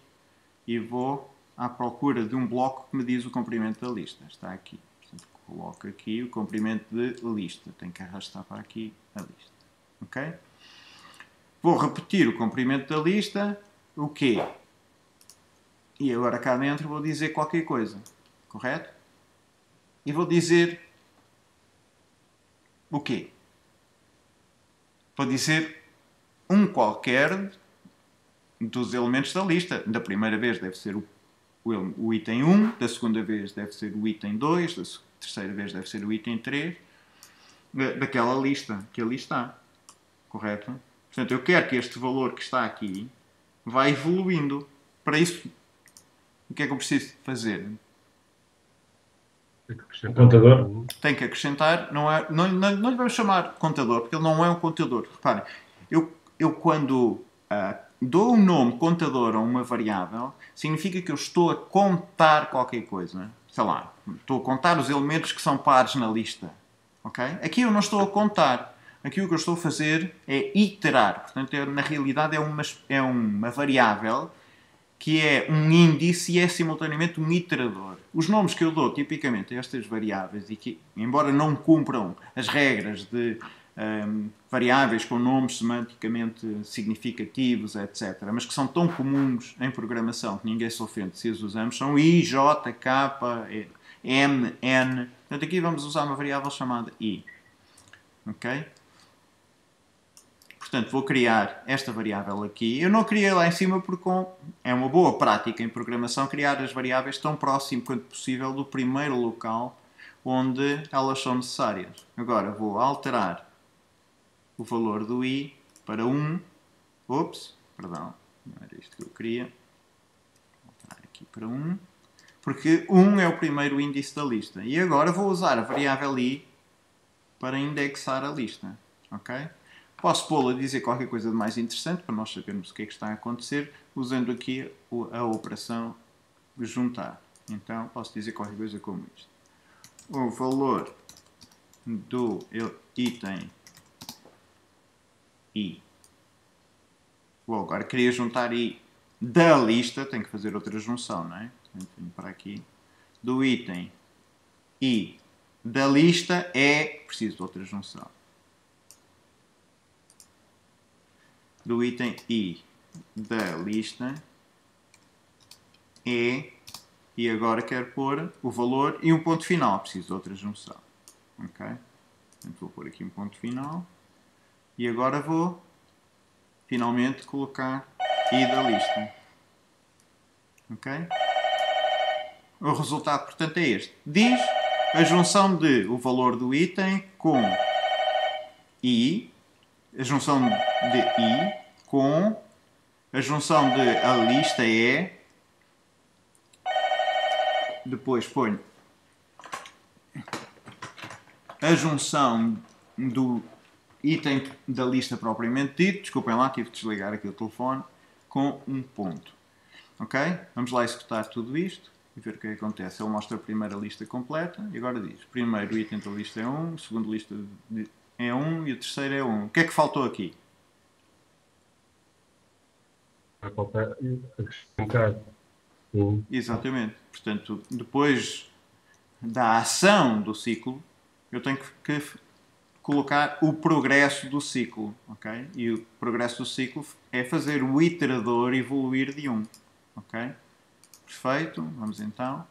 e vou à procura de um bloco que me diz o comprimento da lista. Está aqui. Portanto, coloco aqui o comprimento de lista. Tenho que arrastar para aqui a lista. Ok? Vou repetir o comprimento da lista. O quê? E agora cá dentro vou dizer qualquer coisa. Correto? E vou dizer o quê? Vou dizer um qualquer dos elementos da lista. Da primeira vez deve ser o, o, o item 1, da segunda vez deve ser o item 2, da terceira vez deve ser o item 3, da- daquela lista que ali está. Correto? Portanto, eu quero que este valor que está aqui vá evoluindo. Para isso, o que é que eu preciso fazer? O contador? tem que acrescentar, não, é, não, não, não lhe vamos chamar contador, porque ele não é um contador. Reparem, eu, eu quando ah, dou um nome contador a uma variável, significa que eu estou a contar qualquer coisa. Sei lá, estou a contar os elementos que são pares na lista. ok? Aqui eu não estou a contar. Aqui o que eu estou a fazer é iterar. Portanto, é- na realidade é uma, é uma variável que é um índice e é simultaneamente um iterador. Os nomes que eu dou tipicamente a estas variáveis, e que, embora não cumpram as regras de hum, variáveis com nomes semanticamente significativos, etc., mas que são tão comuns em programação que ninguém se ofende se as usamos, são i, j, k, m, n. Portanto, aqui vamos usar uma variável chamada i. Ok? Portanto, vou criar esta variável aqui. Eu não criei lá em cima porque é uma boa prática em programação criar as variáveis tão próximo quanto possível do primeiro local onde elas são necessárias. Agora vou alterar o valor do i para 1. Ops, perdão, não era isto que eu queria. Vou alterar aqui para 1. Porque 1 é o primeiro índice da lista. E agora vou usar a variável i para indexar a lista. Ok? Posso pô-la a dizer qualquer coisa de mais interessante para nós sabermos o que é que está a acontecer usando aqui a operação juntar. Então posso dizer qualquer coisa como isto. O valor do item i. Bom, agora queria juntar i da lista, tenho que fazer outra junção, não é? Portanto, venho para aqui. Do item i da lista é preciso de outra junção. Do item i da lista é e agora quero pôr o valor e um ponto final. Preciso de outra junção. Ok? Portanto, vou pôr aqui um ponto final. E agora vou finalmente colocar i da lista. Ok? O resultado, portanto, é este. Diz a junção de o valor do item com i a junção de i com a junção de a lista é depois ponho a junção do item da lista propriamente dito, desculpem lá, tive de desligar aqui o telefone, com um ponto. Ok? Vamos lá executar tudo isto e ver o que é acontece. Ele mostra a primeira lista completa e agora diz: primeiro item da lista é 1, segundo lista é 1 e o terceiro é 1. O que é que faltou aqui? A qualquer- acrescentar um Exatamente. Portanto, depois da ação do ciclo, eu tenho que, colocar o progresso do ciclo, ok? E o progresso do ciclo é fazer o iterador evoluir de 1, ok? Perfeito. Vamos então.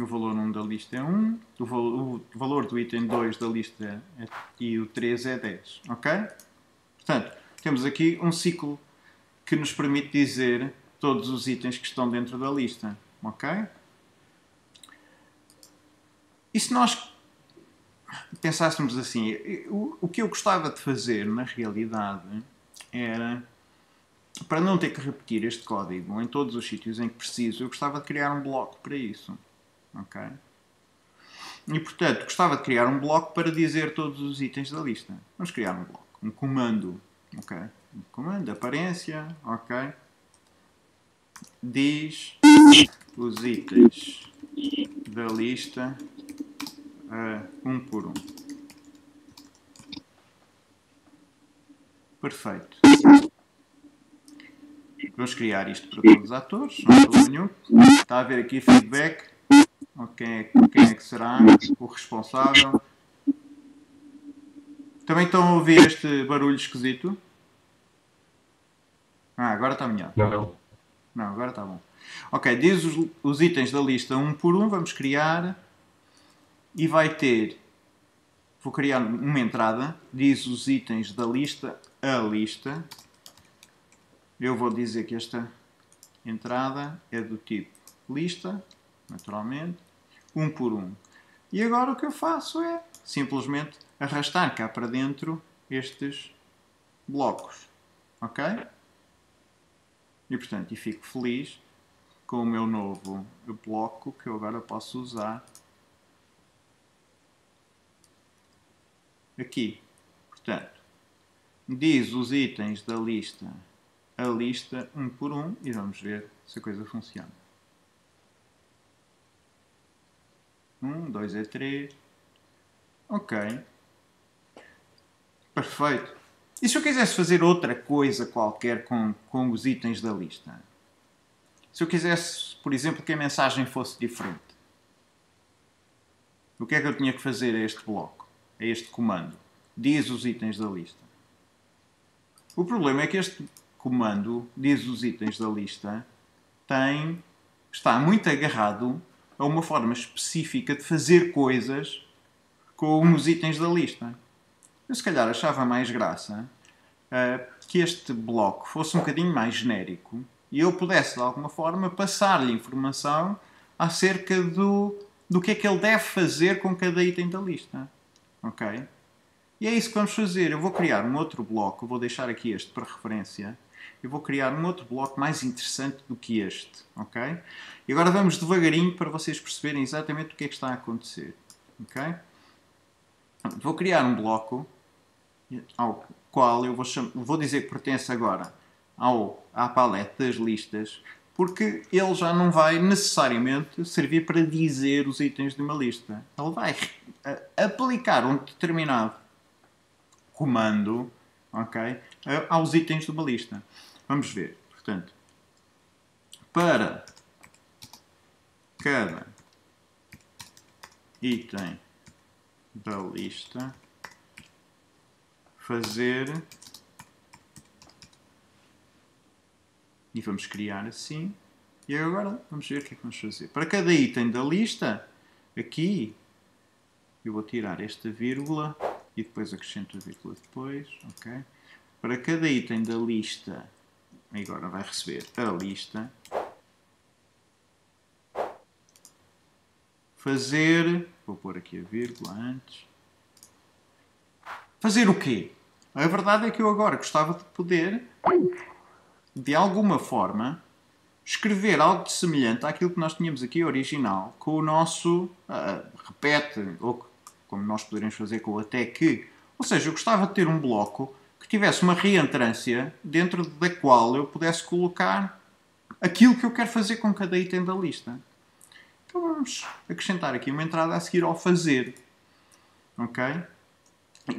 O valor 1 da lista é 1, o, val- o valor do item 2 da lista é, e o 3 é 10, ok? Portanto, temos aqui um ciclo que nos permite dizer todos os itens que estão dentro da lista. Ok? E se nós pensássemos assim, o, que eu gostava de fazer na realidade era, para não ter que repetir este código em todos os sítios em que preciso, eu gostava de criar um bloco para isso. Ok? E portanto, gostava de criar um bloco para dizer todos os itens da lista. Vamos criar um bloco, um comando. Ok? Comando, aparência, ok? Diz os itens da lista ah, um por um. Perfeito. Vamos criar isto para todos os atores, não nenhum. Está a haver aqui feedback. Ok, quem é que será o responsável? Também estão a ouvir este barulho esquisito? Ah, agora está melhor. Não, Não, agora está bom. Ok, diz os, os itens da lista um por um, vamos criar e vai ter. Vou criar uma entrada, diz os itens da lista a lista. Eu vou dizer que esta entrada é do tipo lista, naturalmente, um por um. E agora o que eu faço é simplesmente arrastar cá para dentro estes blocos. Ok? E portanto, e fico feliz com o meu novo bloco que eu agora posso usar aqui. Portanto, diz os itens da lista a lista um por um e vamos ver se a coisa funciona. 1, 2 é 3. Ok. Perfeito. E se eu quisesse fazer outra coisa qualquer com, com os itens da lista? Se eu quisesse, por exemplo, que a mensagem fosse diferente, o que é que eu tinha que fazer a este bloco, a este comando? Diz os itens da lista. O problema é que este comando, diz os itens da lista, tem, está muito agarrado a uma forma específica de fazer coisas com os itens da lista. Eu se calhar achava mais graça uh, que este bloco fosse um bocadinho mais genérico e eu pudesse de alguma forma passar-lhe informação acerca do, do que é que ele deve fazer com cada item da lista. Ok? E é isso que vamos fazer. Eu vou criar um outro bloco, vou deixar aqui este para referência. Eu vou criar um outro bloco mais interessante do que este. Ok? E agora vamos devagarinho para vocês perceberem exatamente o que é que está a acontecer. Ok? Vou criar um bloco ao qual eu vou, vou dizer que pertence agora ao, à paleta das listas, porque ele já não vai necessariamente servir para dizer os itens de uma lista. Ele vai aplicar um determinado comando okay, aos itens de uma lista. Vamos ver. Portanto, para cada item da lista. Fazer. E vamos criar assim. E agora vamos ver o que é que vamos fazer. Para cada item da lista aqui eu vou tirar esta vírgula e depois acrescento a vírgula depois ok? Para cada item da lista agora vai receber a lista. Fazer, vou pôr aqui a vírgula antes, fazer o quê? A verdade é que eu agora gostava de poder, de alguma forma, escrever algo semelhante àquilo que nós tínhamos aqui original, com o nosso uh, repete, ou como nós poderíamos fazer com o até que. Ou seja, eu gostava de ter um bloco que tivesse uma reentrância dentro da qual eu pudesse colocar aquilo que eu quero fazer com cada item da lista. Então vamos acrescentar aqui uma entrada a seguir ao fazer. Ok?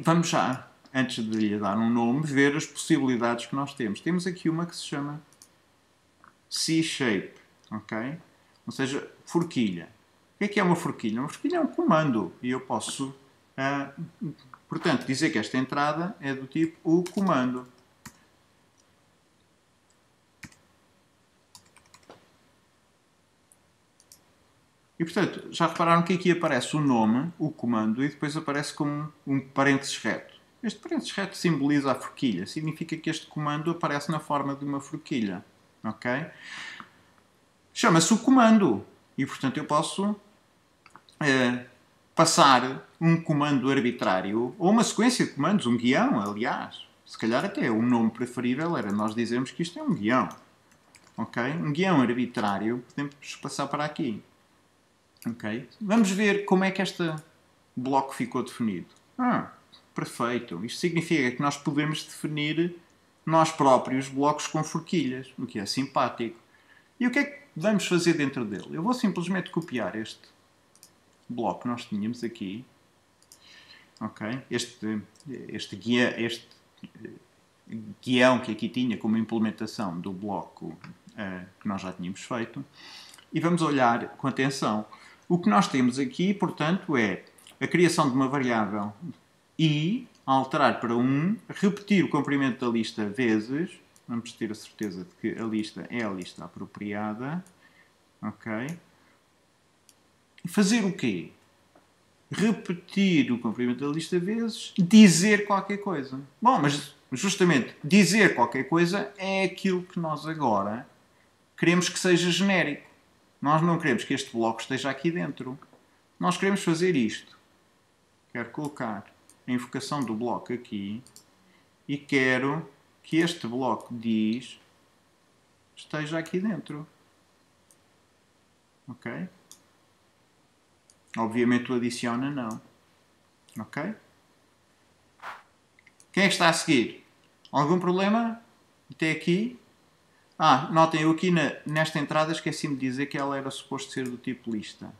Vamos já, antes de lhe dar um nome, ver as possibilidades que nós temos. Temos aqui uma que se chama C-shape. Ok? Ou seja, forquilha. O que é que é uma forquilha? Uma forquilha é um comando e eu posso, uh, portanto, dizer que esta entrada é do tipo o comando. E portanto, já repararam que aqui aparece o nome, o comando, e depois aparece como um parênteses reto. Este parênteses reto simboliza a forquilha, significa que este comando aparece na forma de uma forquilha. Ok? Chama-se o comando. E portanto eu posso eh, passar um comando arbitrário, ou uma sequência de comandos, um guião, aliás. Se calhar até o nome preferível era nós dizermos que isto é um guião. Ok? Um guião arbitrário, podemos passar para aqui. Ok? Vamos ver como é que este bloco ficou definido. Ah, perfeito. Isto significa que nós podemos definir nós próprios blocos com forquilhas, o que é simpático. E o que é que vamos fazer dentro dele? Eu vou simplesmente copiar este bloco que nós tínhamos aqui. Ok? Este, este, guia, este eh, guião que aqui tinha como implementação do bloco uh, que nós já tínhamos feito. E vamos olhar com atenção. O que nós temos aqui, portanto, é a criação de uma variável i, alterar para 1, repetir o comprimento da lista vezes, vamos ter a certeza de que a lista é a lista apropriada, ok? Fazer o quê? Repetir o comprimento da lista vezes, dizer qualquer coisa. Bom, mas justamente dizer qualquer coisa é aquilo que nós agora queremos que seja genérico. Nós não queremos que este bloco esteja aqui dentro. Nós queremos fazer isto. Quero colocar a invocação do bloco aqui e quero que este bloco diz esteja aqui dentro. Ok? Obviamente o adiciona não. Ok? Quem é que está a seguir? Algum problema? Até aqui? Ah, notem, eu aqui na- nesta entrada esqueci-me de dizer que ela era suposto ser do tipo lista.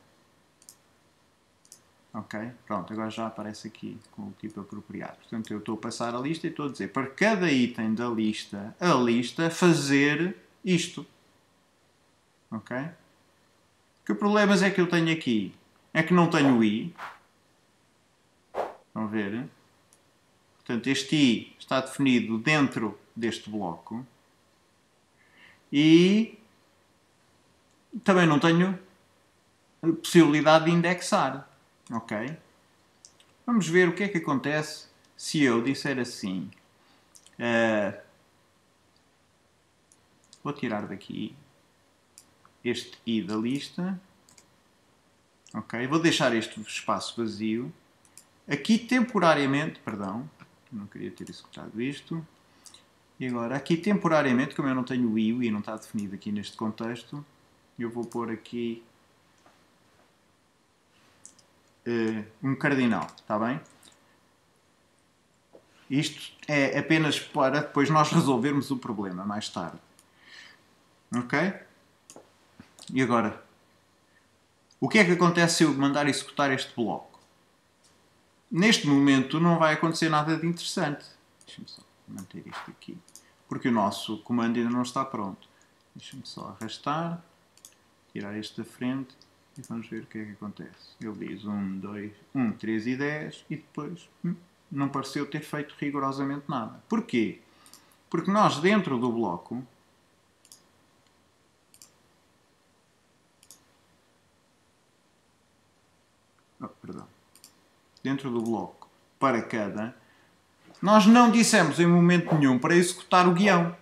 Ok? Pronto, agora já aparece aqui com o tipo apropriado. Portanto, eu estou a passar a lista e estou a dizer para cada item da lista, a lista fazer isto. Ok? Que problemas é que eu tenho aqui? É que não tenho i. Estão a ver? Portanto, este i está definido dentro deste bloco. E também não tenho possibilidade de indexar. Ok? Vamos ver o que é que acontece se eu disser assim. eh, vou tirar daqui este i da lista. Ok? Vou deixar este espaço vazio. Aqui temporariamente, perdão, não queria ter executado isto. E agora, aqui temporariamente, como eu não tenho o i, o i não está definido aqui neste contexto, eu vou pôr aqui eh, um cardinal, está bem? Isto é apenas para depois nós resolvermos o problema mais tarde. Ok? E agora? O que é que acontece se eu mandar executar este bloco? Neste momento não vai acontecer nada de interessante. Deixa-me só manter isto aqui. Porque o nosso comando ainda não está pronto. Deixa-me só arrastar, tirar este da frente e vamos ver o que é que acontece. Ele diz 1, 2, 1, 3 e 10 e depois hum, não pareceu ter feito rigorosamente nada. Porquê? Porque nós dentro do bloco Oh, perdão. Dentro do bloco para cada, nós não dissemos em momento nenhum para executar o guião.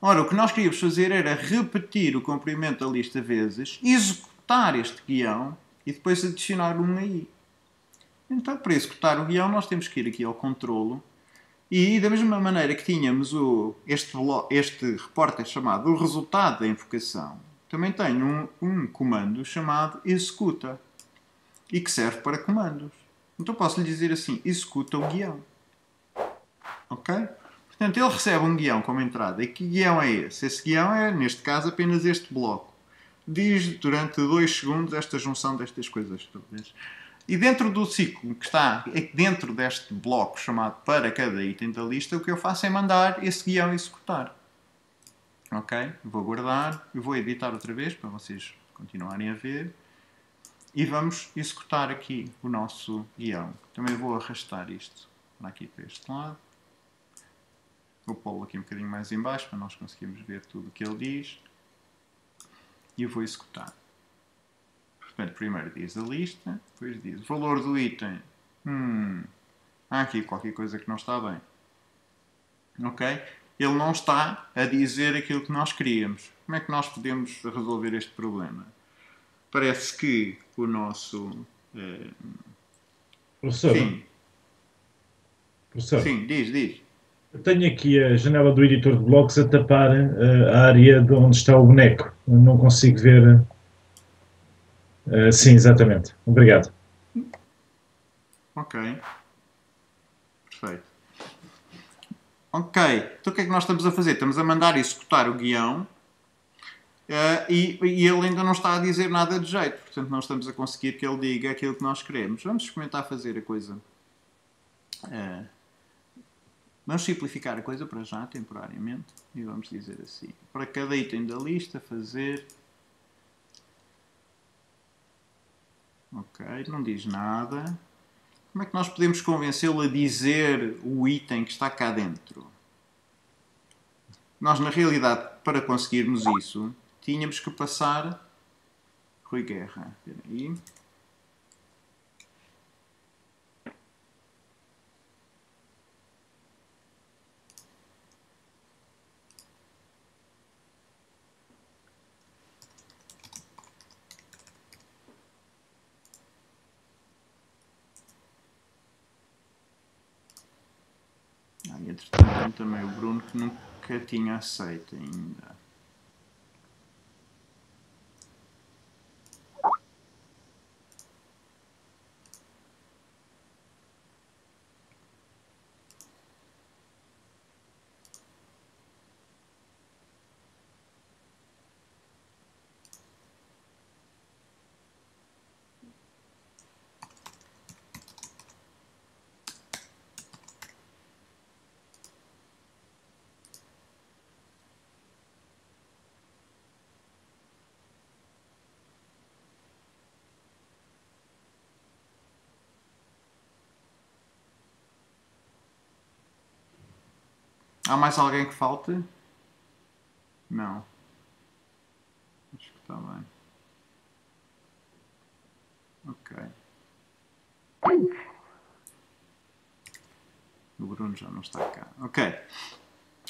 Ora, o que nós queríamos fazer era repetir o comprimento da lista vezes, executar este guião e depois adicionar um aí. Então, para executar o guião, nós temos que ir aqui ao controlo e, da mesma maneira que tínhamos o, este, este repórter chamado o resultado da invocação, também tem um, um comando chamado executa e que serve para comandos. Então posso lhe dizer assim: executa o guião. Ok? Portanto, ele recebe um guião como entrada. E que guião é esse? Esse guião é, neste caso, apenas este bloco. Diz durante 2 segundos esta junção destas coisas todas. E dentro do ciclo que está dentro deste bloco chamado para cada item da lista, o que eu faço é mandar esse guião executar. Ok? Vou guardar e vou editar outra vez para vocês continuarem a ver. E vamos executar aqui o nosso guião. Também vou arrastar isto para aqui para este lado. Vou pô-lo aqui um bocadinho mais em baixo para nós conseguirmos ver tudo o que ele diz. E eu vou executar. Portanto, primeiro diz a lista, depois diz o valor do item. Hum, há aqui qualquer coisa que não está bem. Ok? Ele não está a dizer aquilo que nós queríamos. Como é que nós podemos resolver este problema? Parece que o nosso. eh, Professor, sim, professor sim, diz, diz. Tenho aqui a janela do editor de blocos a tapar eh, a área de onde está o boneco. Não consigo ver. eh, sim, exatamente. Obrigado. Ok. Perfeito. Ok. Então o que é que nós estamos a fazer? Estamos a mandar executar o guião eh, e, e ele ainda não está a dizer nada de jeito. Portanto, não estamos a conseguir que ele diga aquilo que nós queremos. Vamos experimentar fazer a coisa. eh, vamos simplificar a coisa para já, temporariamente. E vamos dizer assim. Para cada item da lista, fazer. Ok, não diz nada. Como é que nós podemos convencê-lo a dizer o item que está cá dentro? Nós, na realidade, para conseguirmos isso, tínhamos que passar. Rui Guerra, espera aí. Entretanto também o Bruno que nunca tinha aceito ainda. Há mais alguém que falte? Não. Acho que está bem. Ok. O Bruno já não está cá. Ok.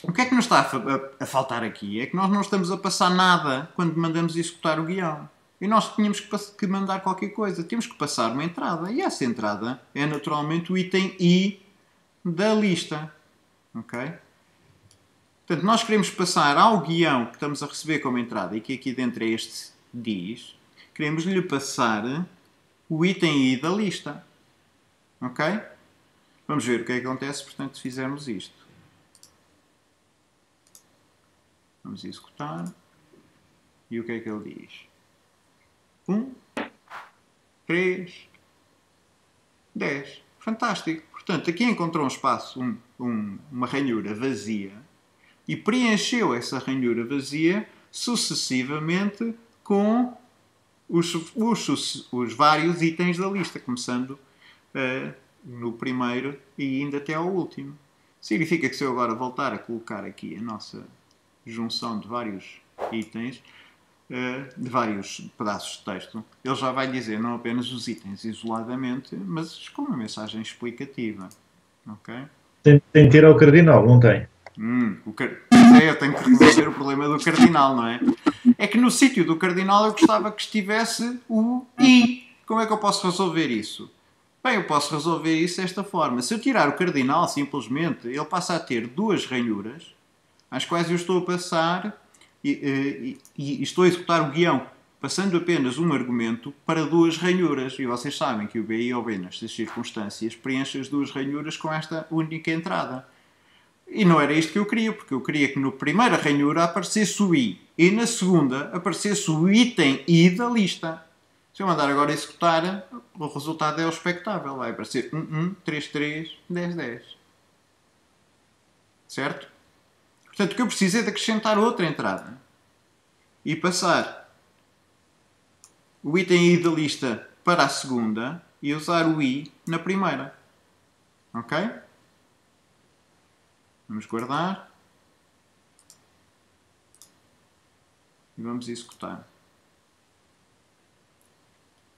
O que é que nos está a, a- a faltar aqui? É que nós não estamos a passar nada quando mandamos executar o guião. E nós tínhamos que, que mandar qualquer coisa. Temos que passar uma entrada. E essa entrada é naturalmente o item I da lista. Ok? Portanto, nós queremos passar ao guião que estamos a receber como entrada e que aqui dentro é este diz, queremos lhe passar o item I da lista. Ok? Vamos ver o que é que acontece, portanto, se fizermos isto. Vamos executar. E o que é que ele diz? 1, 3, 10. Fantástico. Portanto, aqui encontrou um espaço, um- um- uma ranhura vazia e preencheu essa ranhura vazia sucessivamente com os, os os vários itens da lista, começando eh, no primeiro e indo até ao último. Significa que se eu agora voltar a colocar aqui a nossa junção de vários itens, eh, de vários pedaços de texto, ele já vai dizer não apenas os itens isoladamente, mas com uma mensagem explicativa. Ok? Tem, tem de tirar o cardinal, não tem? Hum, o car... É, eu tenho que resolver o problema do cardinal, não é? É que no sítio do cardinal eu gostava que estivesse o I. Como é que eu posso resolver isso? Bem, eu posso resolver isso desta forma. Se eu tirar o cardinal, simplesmente, ele passa a ter duas ranhuras, às quais eu estou a passar e, e- e- e estou a executar o guião, passando apenas um argumento para duas ranhuras. E vocês sabem que o B e o B, nestas circunstâncias, preenche as duas ranhuras com esta única entrada. E não era isto que eu queria, porque eu queria que na primeira ranhura aparecesse o I e na segunda aparecesse o item I da lista. Se eu mandar agora executar, o resultado é o expectável. Vai aparecer 1, 1, 3, 3, 10, 10. Certo? Portanto, o que eu preciso é de acrescentar outra entrada e passar o item I da lista para a segunda e usar o I na primeira. Ok? Vamos guardar. E vamos executar.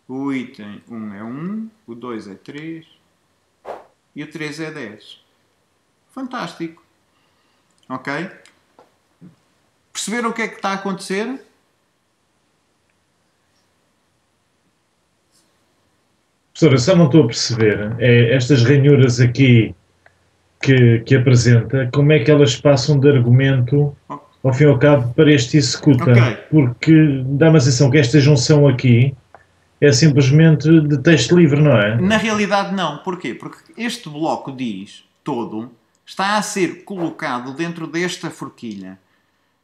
O item 1 é 1, o 2 é 3 e o 3 é 10. Fantástico. Ok? Perceberam o que é que está a acontecer? Professor, eu só não estou a perceber é, estas ranhuras aqui que, que apresenta, como é que elas passam de argumento, ao fim e ao cabo, para este executa? Ok. Porque dá-me a sensação que esta junção aqui é simplesmente de texto livre, não é? Na realidade, não. Porquê? Porque este bloco diz, todo, está a ser colocado dentro desta forquilha.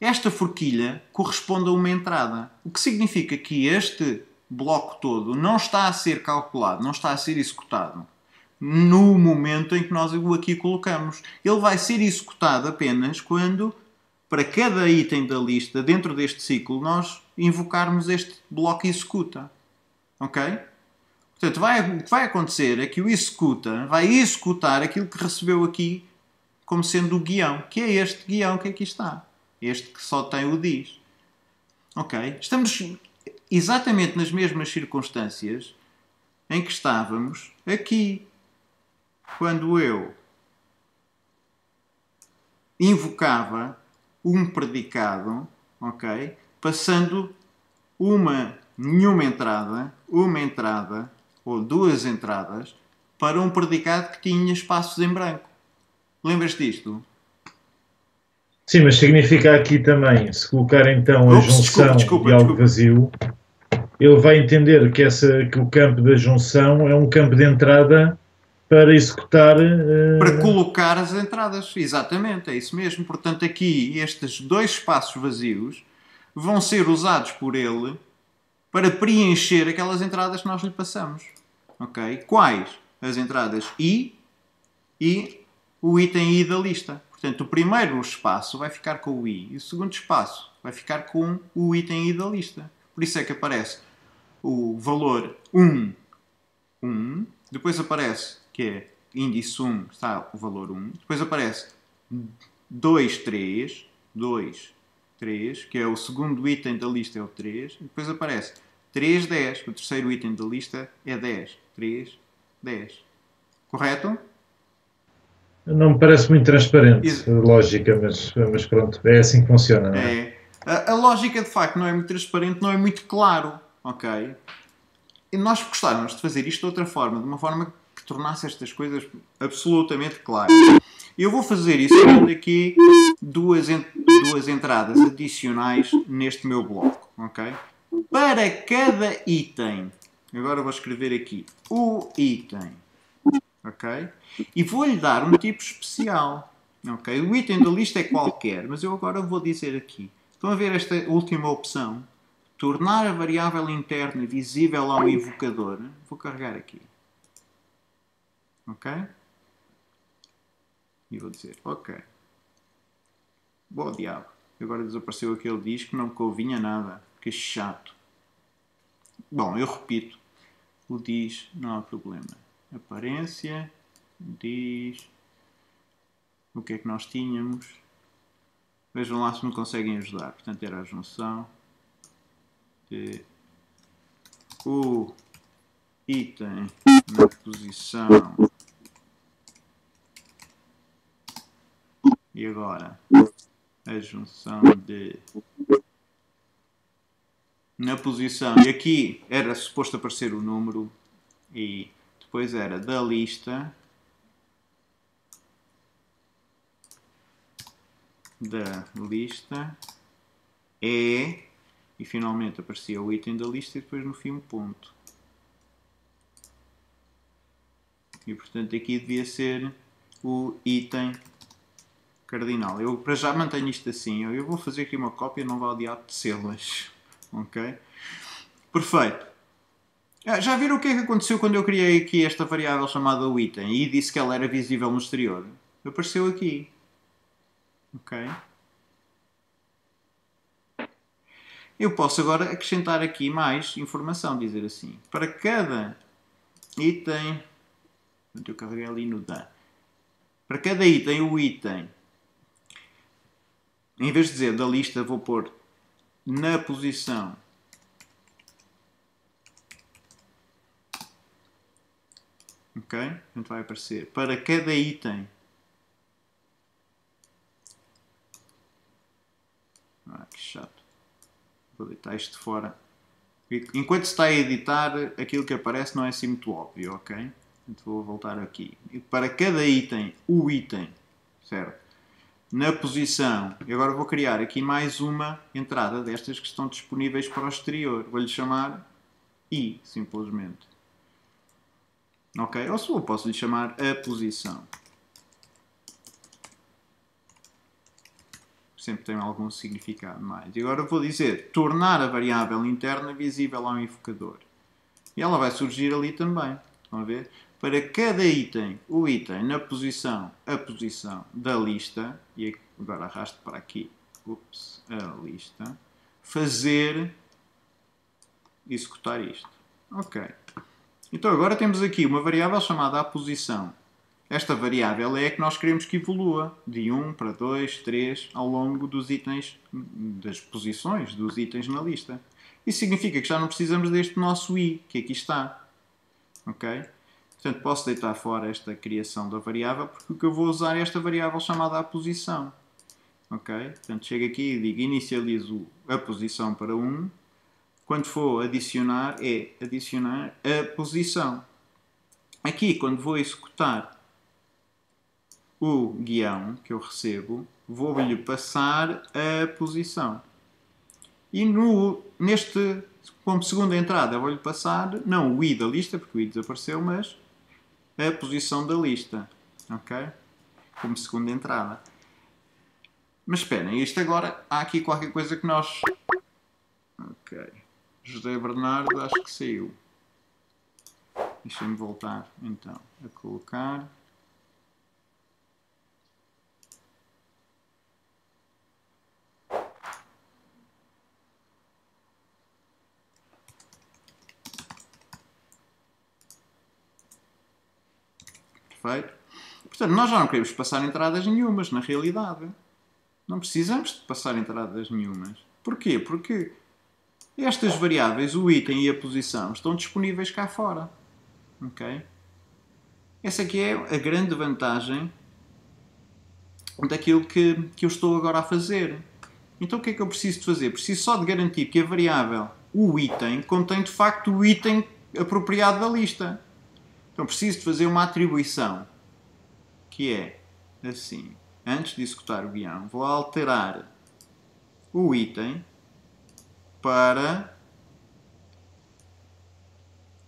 Esta forquilha corresponde a uma entrada. O que significa que este bloco todo não está a ser calculado, não está a ser executado no momento em que nós o aqui colocamos. Ele vai ser executado apenas quando, para cada item da lista, dentro deste ciclo, nós invocarmos este bloco executa. Ok? Portanto, vai, o que vai acontecer é que o executa vai executar aquilo que recebeu aqui como sendo o guião, que é este guião que aqui está. Este que só tem o diz. Ok? Estamos exatamente nas mesmas circunstâncias em que estávamos aqui. Quando eu invocava um predicado, ok? Passando uma, nenhuma entrada, uma entrada ou duas entradas para um predicado que tinha espaços em branco. Lembras disto? Sim, mas significa aqui também, se colocar então a Ups, junção desculpa, desculpa, de algo desculpa. vazio, ele vai entender que, essa, que o campo da junção é um campo de entrada para executar. eh, Para colocar as entradas, exatamente, é isso mesmo. Portanto, aqui estes dois espaços vazios vão ser usados por ele para preencher aquelas entradas que nós lhe passamos. Ok? Quais? As entradas I e o item I da lista. Portanto, o primeiro espaço vai ficar com o I e o segundo espaço vai ficar com o item I da lista. Por isso é que aparece o valor 1, 1, depois aparece que é índice 1 está o valor 1, depois aparece 2, 3, 2, 3, que é o segundo item da lista é o 3, e depois aparece 3, 10, o terceiro item da lista é 10, 3, 10. Correto? Não me parece muito transparente Isso. a lógica, mas, mas pronto, é assim que funciona, não é? É. A, a lógica de facto não é muito transparente, não é muito claro, ok? E nós gostávamos de fazer isto de outra forma, de uma forma tornasse estas coisas absolutamente claras. Eu vou fazer isso tendo aqui duas, duas entradas adicionais neste meu bloco, ok? Para cada item, agora vou escrever aqui o item, ok? E vou-lhe dar um tipo especial. Ok? O item da lista é qualquer, mas eu agora vou dizer aqui. Estão a ver esta última opção? Tornar a variável interna visível ao invocador. Vou carregar aqui. Ok? E vou dizer, ok. Boa diabo. Agora desapareceu aquele disco, não me convinha nada. Que chato. Bom, eu repito. O diz, não há problema. Aparência, diz. O que é que nós tínhamos? Vejam lá se me conseguem ajudar. Portanto, era a junção de o item na posição. E agora a junção de na posição. E aqui era suposto aparecer o número e depois era da lista da lista é e finalmente aparecia o item da lista e depois no fim um ponto. E portanto aqui devia ser o item cardinal. Eu para já mantenho isto assim. Eu vou fazer aqui uma cópia, não vale diabo de células. Ok? Perfeito. Ah, Já viram o que é que aconteceu quando eu criei aqui esta variável chamada o item e disse que ela era visível no exterior? Apareceu aqui. Ok? Eu posso agora acrescentar aqui mais informação, dizer assim. Para cada item. Eu carreguei ali no da. Para cada item, o item. Em vez de dizer da lista, vou pôr na posição. Ok? Portanto, vai aparecer. Para cada item. Ah, que chato. Vou deitar isto fora. Enquanto se está a editar, aquilo que aparece não é assim muito óbvio, ok? Então vou voltar aqui. Para cada item, o item, certo? Na posição, e agora vou criar aqui mais uma entrada destas que estão disponíveis para o exterior. Vou-lhe chamar I, simplesmente. Ok? Ou eu posso lhe chamar a posição. sempre tem algum significado mais. E agora vou dizer tornar a variável interna visível ao invocador. E ela vai surgir ali também. Estão a ver? Para cada item, o item na posição, a posição da lista, e agora arrasto para aqui, ups, a lista, fazer executar isto. Ok. Então agora temos aqui uma variável chamada a posição. Esta variável é a que nós queremos que evolua de 1 para 2, 3 ao longo dos itens, das posições dos itens na lista. Isso significa que já não precisamos deste nosso i, que aqui está. Ok? Portanto, posso deitar fora esta criação da variável, porque o que eu vou usar é esta variável chamada a posição. Ok? Portanto, chego aqui e digo inicializo a posição para 1. Quando for adicionar, é adicionar a posição. Aqui, quando vou executar o guião que eu recebo, vou-lhe passar a posição. E no, neste, como segunda entrada, vou-lhe passar, não o i da lista, porque o i desapareceu, mas a posição da lista. Ok? Como segunda entrada. Mas esperem, isto agora, há aqui qualquer coisa que nós... Ok. José Bernardo, acho que saiu. Deixa-me voltar, então, a colocar... Perfeito. Portanto, nós já não queremos passar entradas nenhumas, na realidade. Não precisamos de passar entradas nenhumas. Porquê? Porque estas variáveis, o item e a posição, estão disponíveis cá fora. Ok? Essa aqui é a grande vantagem daquilo que, que eu estou agora a fazer. Então o que é que eu preciso de fazer? Preciso só de garantir que a variável, o item, contém de facto o item apropriado da lista. Então preciso de fazer uma atribuição que é assim. Antes de executar o guião, vou alterar o item para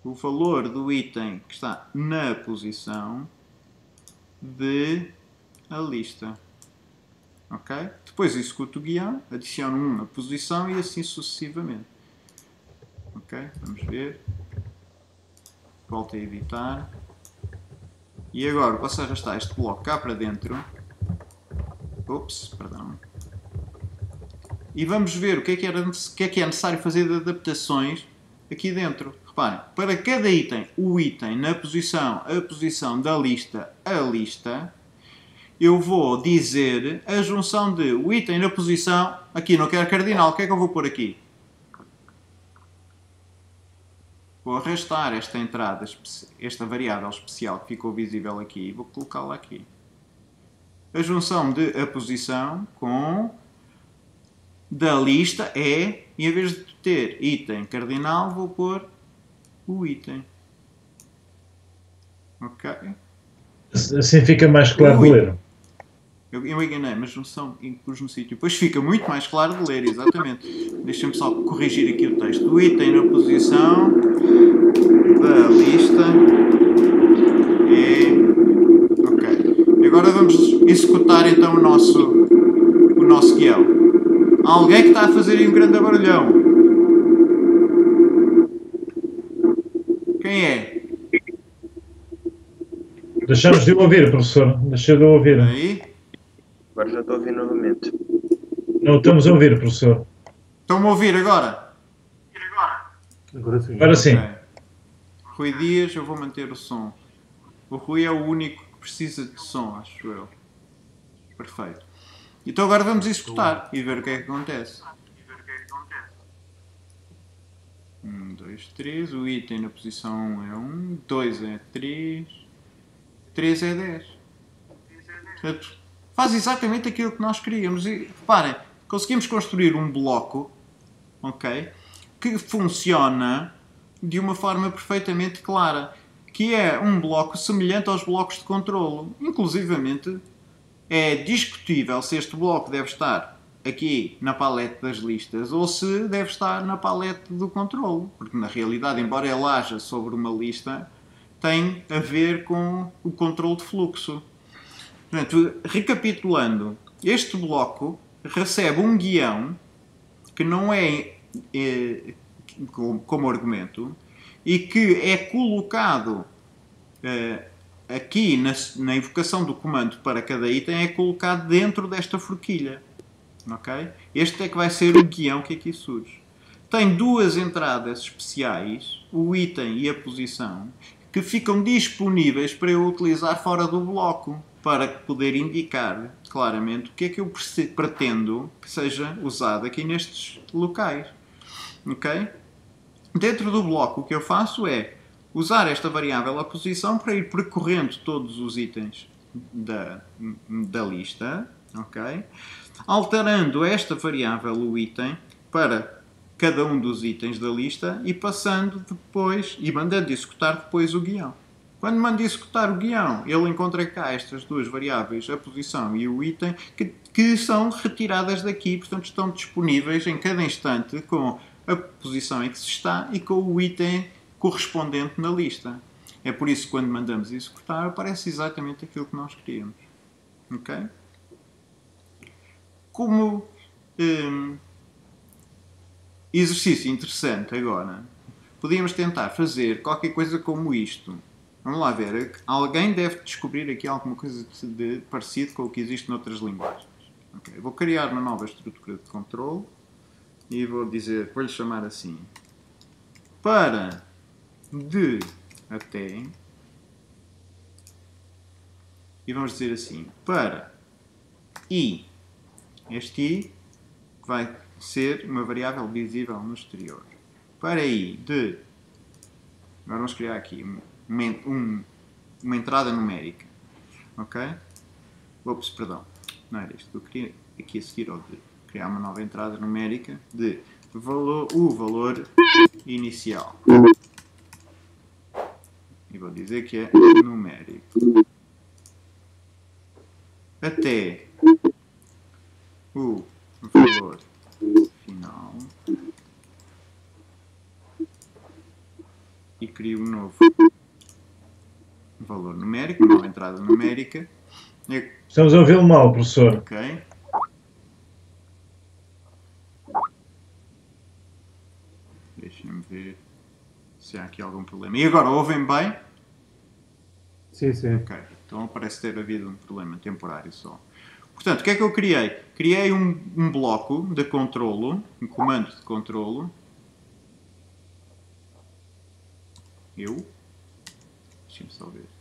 o valor do item que está na posição de a lista. Ok? Depois executo o guião, adiciono 1 na posição e assim sucessivamente. Ok? Vamos ver. Volto a editar. E agora posso arrastar este bloco cá para dentro. Ups, perdão. E vamos ver o que é que, era, que, é, que é necessário fazer de adaptações aqui dentro. Reparem, para cada item, o item na posição, a posição da lista, a lista, eu vou dizer a junção de o item na posição, aqui não quero cardinal, o que é que eu vou pôr aqui? Vou arrastar esta entrada, esta variável especial que ficou visível aqui e vou colocá-la aqui. A junção de a posição com da lista é, em vez de ter item cardinal, vou pôr o item. Ok? Assim fica mais claro de ler. Eu, eu enganei, mas junção pus no sítio. Depois fica muito mais claro de ler, exatamente. Deixa-me só corrigir aqui o texto. O item na posição da lista é. Ok. E agora vamos executar então o nosso, o nosso guião. Há alguém que está a fazer aí um grande barulhão. Quem é? Deixamos de ouvir, professor. Deixei de ouvir. Aí? Agora já estou a ouvir novamente. Não estamos a ouvir, professor. Estão-me a ouvir agora? Agora sim. Agora sim. Ok. Rui Dias, eu vou manter o som. O Rui é o único que precisa de som, acho eu. Perfeito. Então agora vamos executar e ver o que é que acontece. Um, dois, três. O item na posição 1 é 1, 2 é 3, 3 é 10. Portanto, faz exatamente aquilo que nós queríamos. E reparem, conseguimos construir um bloco, ok? Que funciona de uma forma perfeitamente clara, que é um bloco semelhante aos blocos de controlo. Inclusivamente, é discutível se este bloco deve estar aqui na palete das listas ou se deve estar na palete do controlo, porque na realidade, embora ele haja sobre uma lista, tem a ver com o controle de fluxo. Portanto, recapitulando, este bloco recebe um guião que não é, é como, como argumento e que é colocado eh, aqui na, na invocação do comando para cada item é colocado dentro desta forquilha. ok? Este é que vai ser o guião que aqui surge. Tem duas entradas especiais, o item e a posição, que ficam disponíveis para eu utilizar fora do bloco, para poder indicar claramente o que é que eu pretendo que seja usado aqui nestes locais. Ok? Dentro do bloco, o que eu faço é usar esta variável a posição para ir percorrendo todos os itens da, da lista, ok? Alterando esta variável, o item, para cada um dos itens da lista e passando depois, e mandando executar depois o guião. Quando mando executar o guião, ele encontra cá estas duas variáveis, a posição e o item, que, que são retiradas daqui, portanto estão disponíveis em cada instante com a posição em que se está e com o item correspondente na lista. É por isso que quando mandamos executar aparece exatamente aquilo que nós queríamos. Ok? Como hum, exercício interessante agora, podíamos tentar fazer qualquer coisa como isto. Vamos lá ver. Alguém deve descobrir aqui alguma coisa de, de parecido com o que existe noutras linguagens. Ok, Vou criar uma nova estrutura de controle e vou dizer, vou-lhe chamar assim. Para de até e vamos dizer assim, para i, este i vai ser uma variável visível no exterior. Para i de, agora vamos criar aqui uma, um, uma entrada numérica, ok? Ops, perdão, não era isto eu queria aqui a seguir, ou de criar uma nova entrada numérica de valor, o valor inicial. E vou dizer que é numérico. Até o valor final. E crio um novo valor numérico, uma nova entrada numérica. Estamos a ouvi-lo mal, professor. Ok. Deixem-me ver se há aqui algum problema. E agora, ouvem bem? Sim, sim. Ok, então parece ter havido um problema temporário só. Portanto, o que é que eu criei? Criei um, um bloco de controlo, um comando de controlo. Eu. Deixa-me só ver.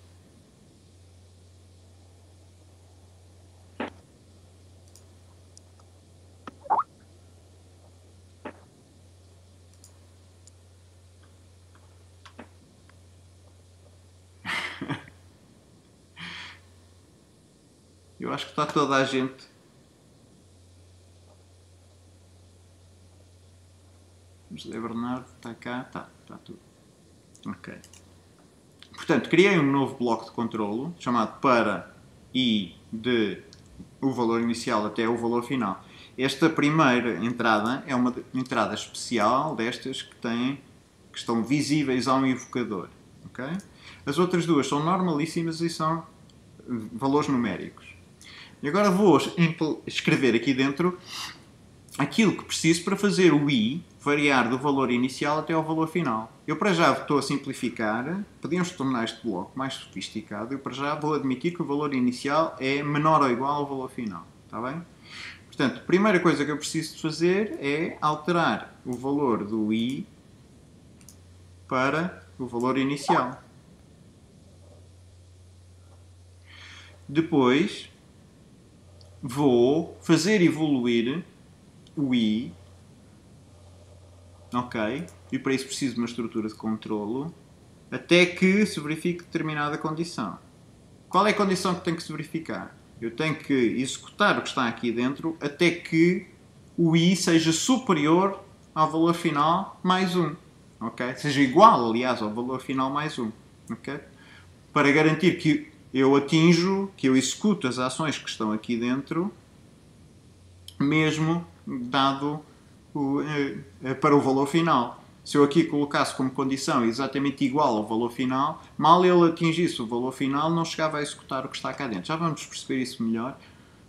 Acho que está toda a gente. José Bernardo está cá, está, está tudo. Ok. Portanto, criei um novo bloco de controlo chamado para i de o valor inicial até o valor final. Esta primeira entrada é uma entrada especial destas que têm que estão visíveis ao invocador. Okay? As outras duas são normalíssimas e são valores numéricos. E agora vou escrever aqui dentro aquilo que preciso para fazer o i variar do valor inicial até ao valor final. Eu para já estou a simplificar, podíamos tornar este bloco mais sofisticado, eu para já vou admitir que o valor inicial é menor ou igual ao valor final. Está bem? Portanto, a primeira coisa que eu preciso de fazer é alterar o valor do i para o valor inicial. Depois, vou fazer evoluir o i, ok? E para isso preciso de uma estrutura de controlo até que se verifique determinada condição. Qual é a condição que tem que se verificar? Eu tenho que executar o que está aqui dentro até que o i seja superior ao valor final mais 1. ok? Seja igual, aliás, ao valor final mais 1. ok? Para garantir que eu atinjo, que eu executo as ações que estão aqui dentro, mesmo dado o, eh, para o valor final. Se eu aqui colocasse como condição exatamente igual ao valor final, mal ele atingisse o valor final, não chegava a executar o que está cá dentro. Já vamos perceber isso melhor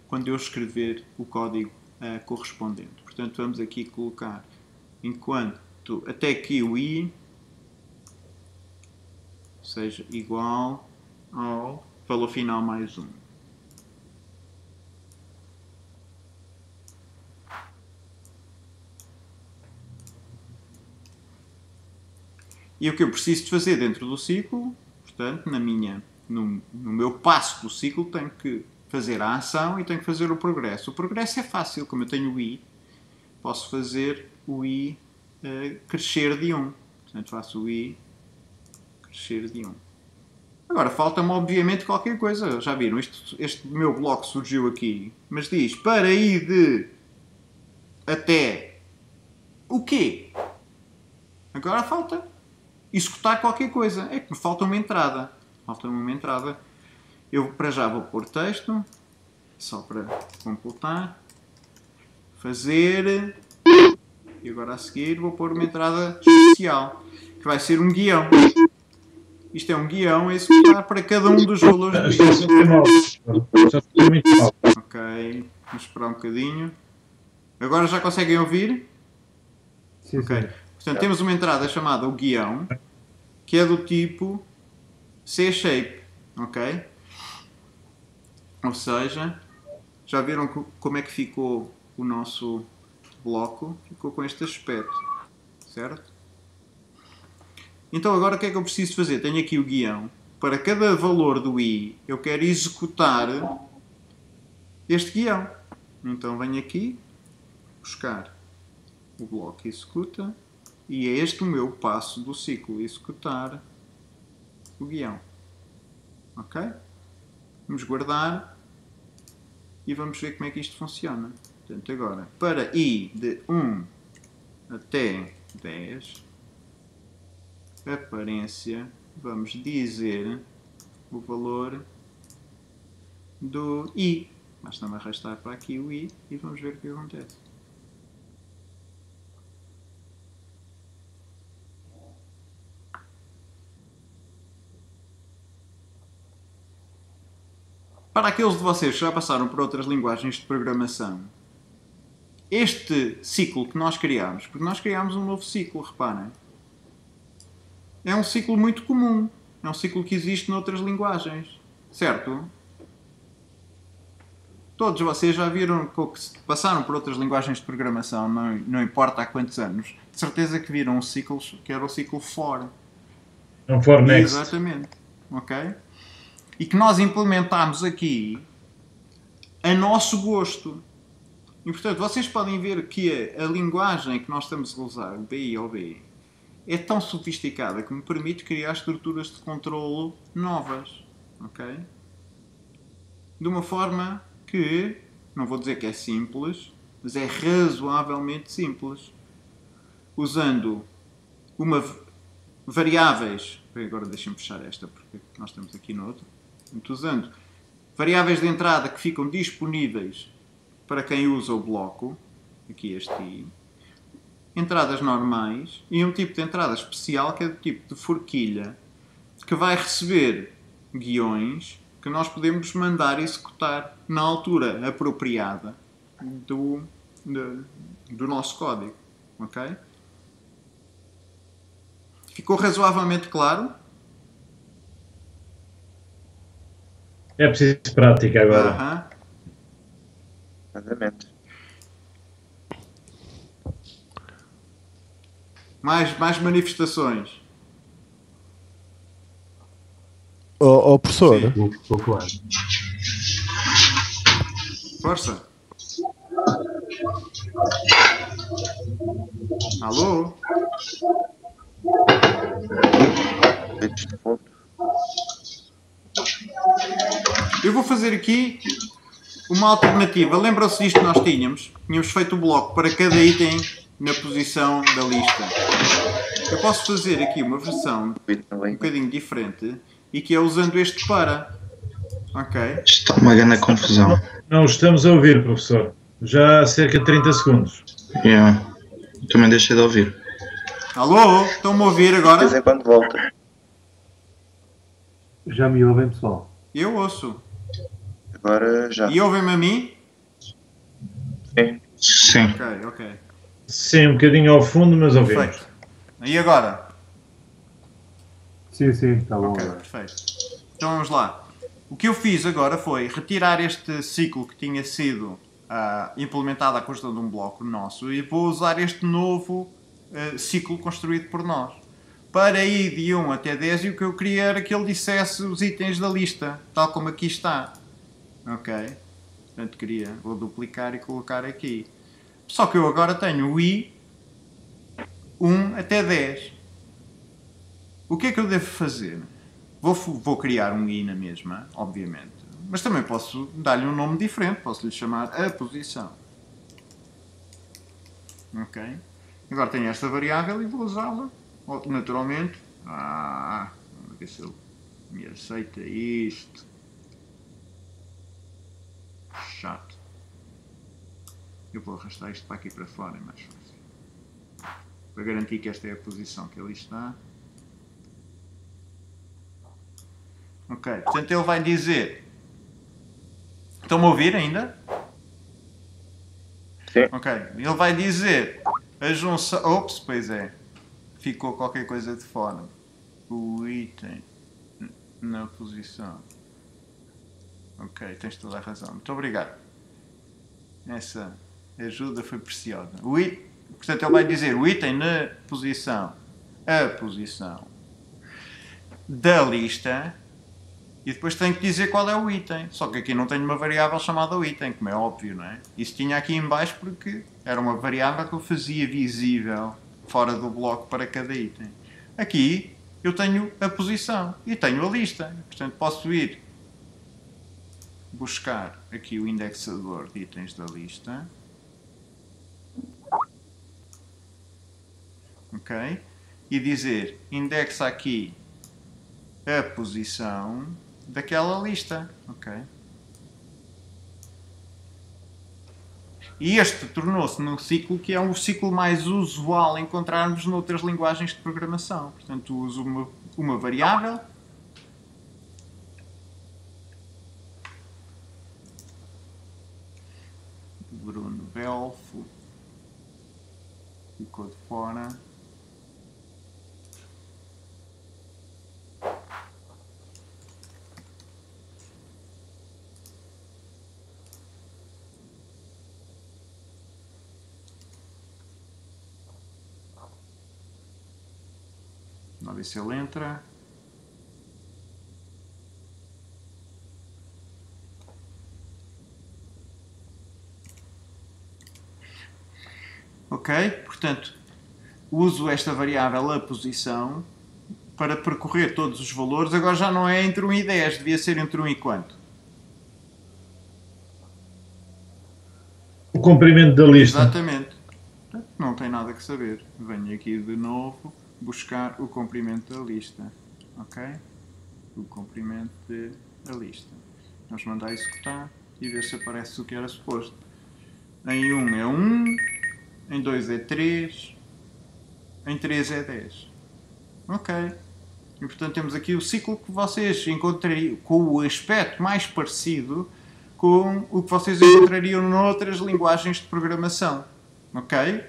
quando eu escrever o código uh, correspondente. Portanto, vamos aqui colocar enquanto até que o i seja igual ao valor final mais 1. E o que eu preciso de fazer dentro do ciclo, portanto, na minha, no, no meu passo do ciclo, tenho que fazer a ação e tenho que fazer o progresso. O progresso é fácil, como eu tenho o i, posso fazer o i uh, crescer de 1. Portanto, faço o i crescer de 1. Agora, falta-me obviamente qualquer coisa. Já viram? Este, este meu bloco surgiu aqui, mas diz para ir de até o quê? Agora falta executar qualquer coisa. É que me falta uma entrada. Falta-me uma entrada. Eu para já vou pôr texto, só para completar. Fazer. E agora a seguir vou pôr uma entrada especial, que vai ser um guião. Isto é um guião a executar para cada um dos valores. Ok, vamos esperar um bocadinho. Agora já conseguem ouvir? Sim, ok. sim. Portanto, temos uma entrada chamada o guião, que é do tipo C-shape, ok? Ou seja, já viram como é que ficou o nosso bloco? Ficou com este aspecto, certo? Então agora o que é que eu preciso fazer? Tenho aqui o guião para cada valor do i, eu quero executar este guião. Então venho aqui, buscar o bloco executa e é este o meu passo do ciclo executar o guião. Ok? Vamos guardar e vamos ver como é que isto funciona. Portanto, agora, para i de 1 até 10, aparência, vamos dizer o valor do i. Basta-me arrastar para aqui o i e vamos ver o que acontece. Para aqueles de vocês que já passaram por outras linguagens de programação, este ciclo que nós criámos, porque nós criámos um novo ciclo, reparem, é um ciclo muito comum. É um ciclo que existe noutras linguagens, certo? Todos vocês já viram que passaram por outras linguagens de programação, não, não importa há quantos anos, de certeza que viram um ciclo que era o ciclo for. Um for next. Exatamente. Ok? E que nós implementámos aqui a nosso gosto. E portanto, vocês podem ver que a, a linguagem que nós estamos a usar, BI ou B, é tão sofisticada que me permite criar estruturas de controlo novas. Ok? De uma forma que, não vou dizer que é simples, mas é razoavelmente simples. Usando uma variáveis. Agora deixem-me fechar esta porque nós estamos aqui no outro. Usando variáveis de entrada que ficam disponíveis para quem usa o bloco, aqui este i, entradas normais e um tipo de entrada especial que é do tipo de forquilha, que vai receber guiões que nós podemos mandar executar na altura apropriada do, do, do nosso código. Ok? Ficou razoavelmente claro? É preciso prática agora. Exatamente. Mais, mais manifestações. Ó ó, professor, Sim. Força. Alô? Eu vou fazer aqui uma alternativa. Lembram-se disto que nós tínhamos? Tínhamos feito o bloco para cada item na posição da lista. Eu posso fazer aqui uma versão um bocadinho diferente e que é usando este para. Ok? Está uma grande confusão. Não estamos a ouvir, professor. Já há cerca de 30 segundos. Yeah. Também deixei de ouvir. Alô? Estão-me a ouvir De vez agora? em quando volta. Já me ouvem, pessoal? Eu ouço. Agora já. E ouvem-me a mim? Sim. Sim. Ok, ok. Sim, um bocadinho ao fundo, mas ouvimos. Perfeito. E agora? Sim, sim, está bom Ok, agora. perfeito. Então vamos lá. O que eu fiz agora foi retirar este ciclo que tinha sido ah, implementado à custa de um bloco nosso e vou usar este novo ah, ciclo construído por nós. Para ir de 1 até 10 e o que eu queria era que ele dissesse os itens da lista, tal como aqui está. Ok? Portanto, queria, vou duplicar e colocar aqui. Só que eu agora tenho o i 1 até 10. O que é que eu devo fazer? Vou, vou criar um i na mesma, obviamente. Mas também posso dar-lhe um nome diferente. Posso lhe chamar a posição. Ok? Agora tenho esta variável e vou usá-la naturalmente. Ah, vamos ver se ele me aceita isto. Chato. Eu vou arrastar isto para aqui para fora, é mais fácil. Para garantir que esta é a posição que ali está. Ok, portanto ele vai dizer. Estão-me a ouvir ainda? Sim. Ok, ele vai dizer a junção. Ops, pois é. Ficou qualquer coisa de fora. O item na posição. Ok, tens toda a razão. Muito obrigado. Essa ajuda foi preciosa. O it... Portanto, ele vai dizer o item na posição. A posição da lista E depois tenho que dizer qual é o item. Só que aqui não tenho uma variável chamada item, como é óbvio, não é? Isso tinha aqui em baixo porque era uma variável que eu fazia visível fora do bloco para cada item. Aqui eu tenho a posição e tenho a lista. Portanto, posso ir buscar aqui o indexador de itens da lista. Ok? E dizer indexa aqui a posição daquela lista. Ok? E este tornou-se num ciclo que é um ciclo mais usual encontrarmos noutras linguagens de programação. Portanto, uso uma, uma variável. Bruno Belfo ficou de fora. Vamos ver se ele entra. Ok? Portanto, uso esta variável a posição para percorrer todos os valores. Agora já não é entre 1 e 10, devia ser entre 1 e quanto? O comprimento da lista. Exatamente. Não tem nada que saber. Venho aqui de novo buscar o comprimento da lista. Ok? O comprimento da lista. Vamos mandar executar e ver se aparece o que era suposto. Em 1 é 1, em 2 é 3, em 3 é 10. Ok. E portanto temos aqui o ciclo que vocês encontrariam com o aspecto mais parecido com o que vocês encontrariam noutras linguagens de programação. Ok?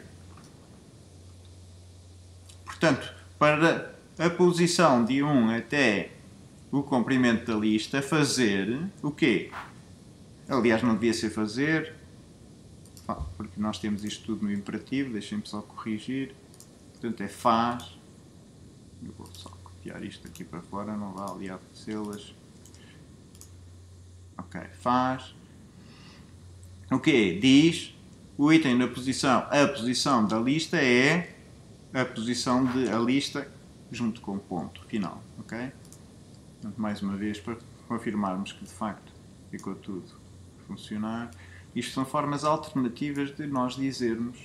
Portanto, para a posição de 1 até o comprimento da lista, fazer o quê? Aliás, não devia ser fazer, Fa- porque nós temos isto tudo no imperativo, deixem-me só corrigir. Portanto, é faz. Eu vou só copiar isto aqui para fora, não vá ali aparecê-las. Ok, faz. O quê? Diz o item na posição, a posição da lista é a posição de a lista junto com o ponto final, ok? Portanto, mais uma vez para confirmarmos que de facto ficou tudo a funcionar. Isto são formas alternativas de nós dizermos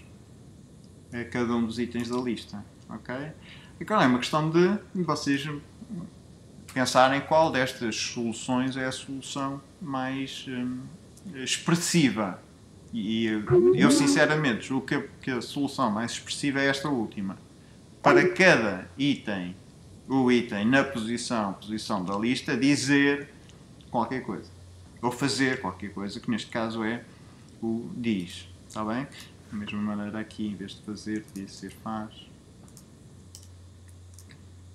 a cada um dos itens da lista, ok? Agora é uma questão de vocês pensarem qual destas soluções é a solução mais hum, expressiva. E eu, sinceramente julgo que a, que a solução mais expressiva é esta última. Para cada item, o item na posição, posição da lista, dizer qualquer coisa. Ou fazer qualquer coisa, que neste caso é o diz. Está bem? Da mesma maneira aqui, em vez de fazer, podia ser faz.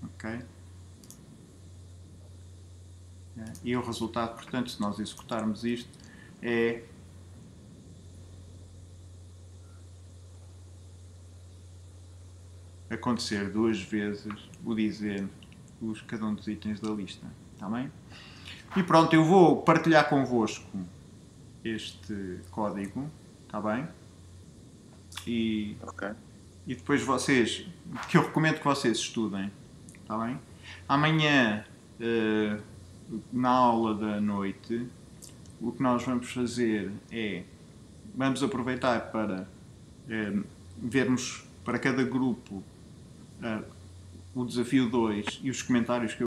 Ok? E o resultado, portanto, se nós executarmos isto, é acontecer duas vezes o dizer os, cada um dos itens da lista. Está bem? E pronto, eu vou partilhar convosco este código. Está bem? E, Ok. e depois vocês, que eu recomendo que vocês estudem. Está bem? Amanhã, eh, na aula da noite, o que nós vamos fazer é vamos aproveitar para eh, vermos para cada grupo eh, o desafio 2 e os comentários que eu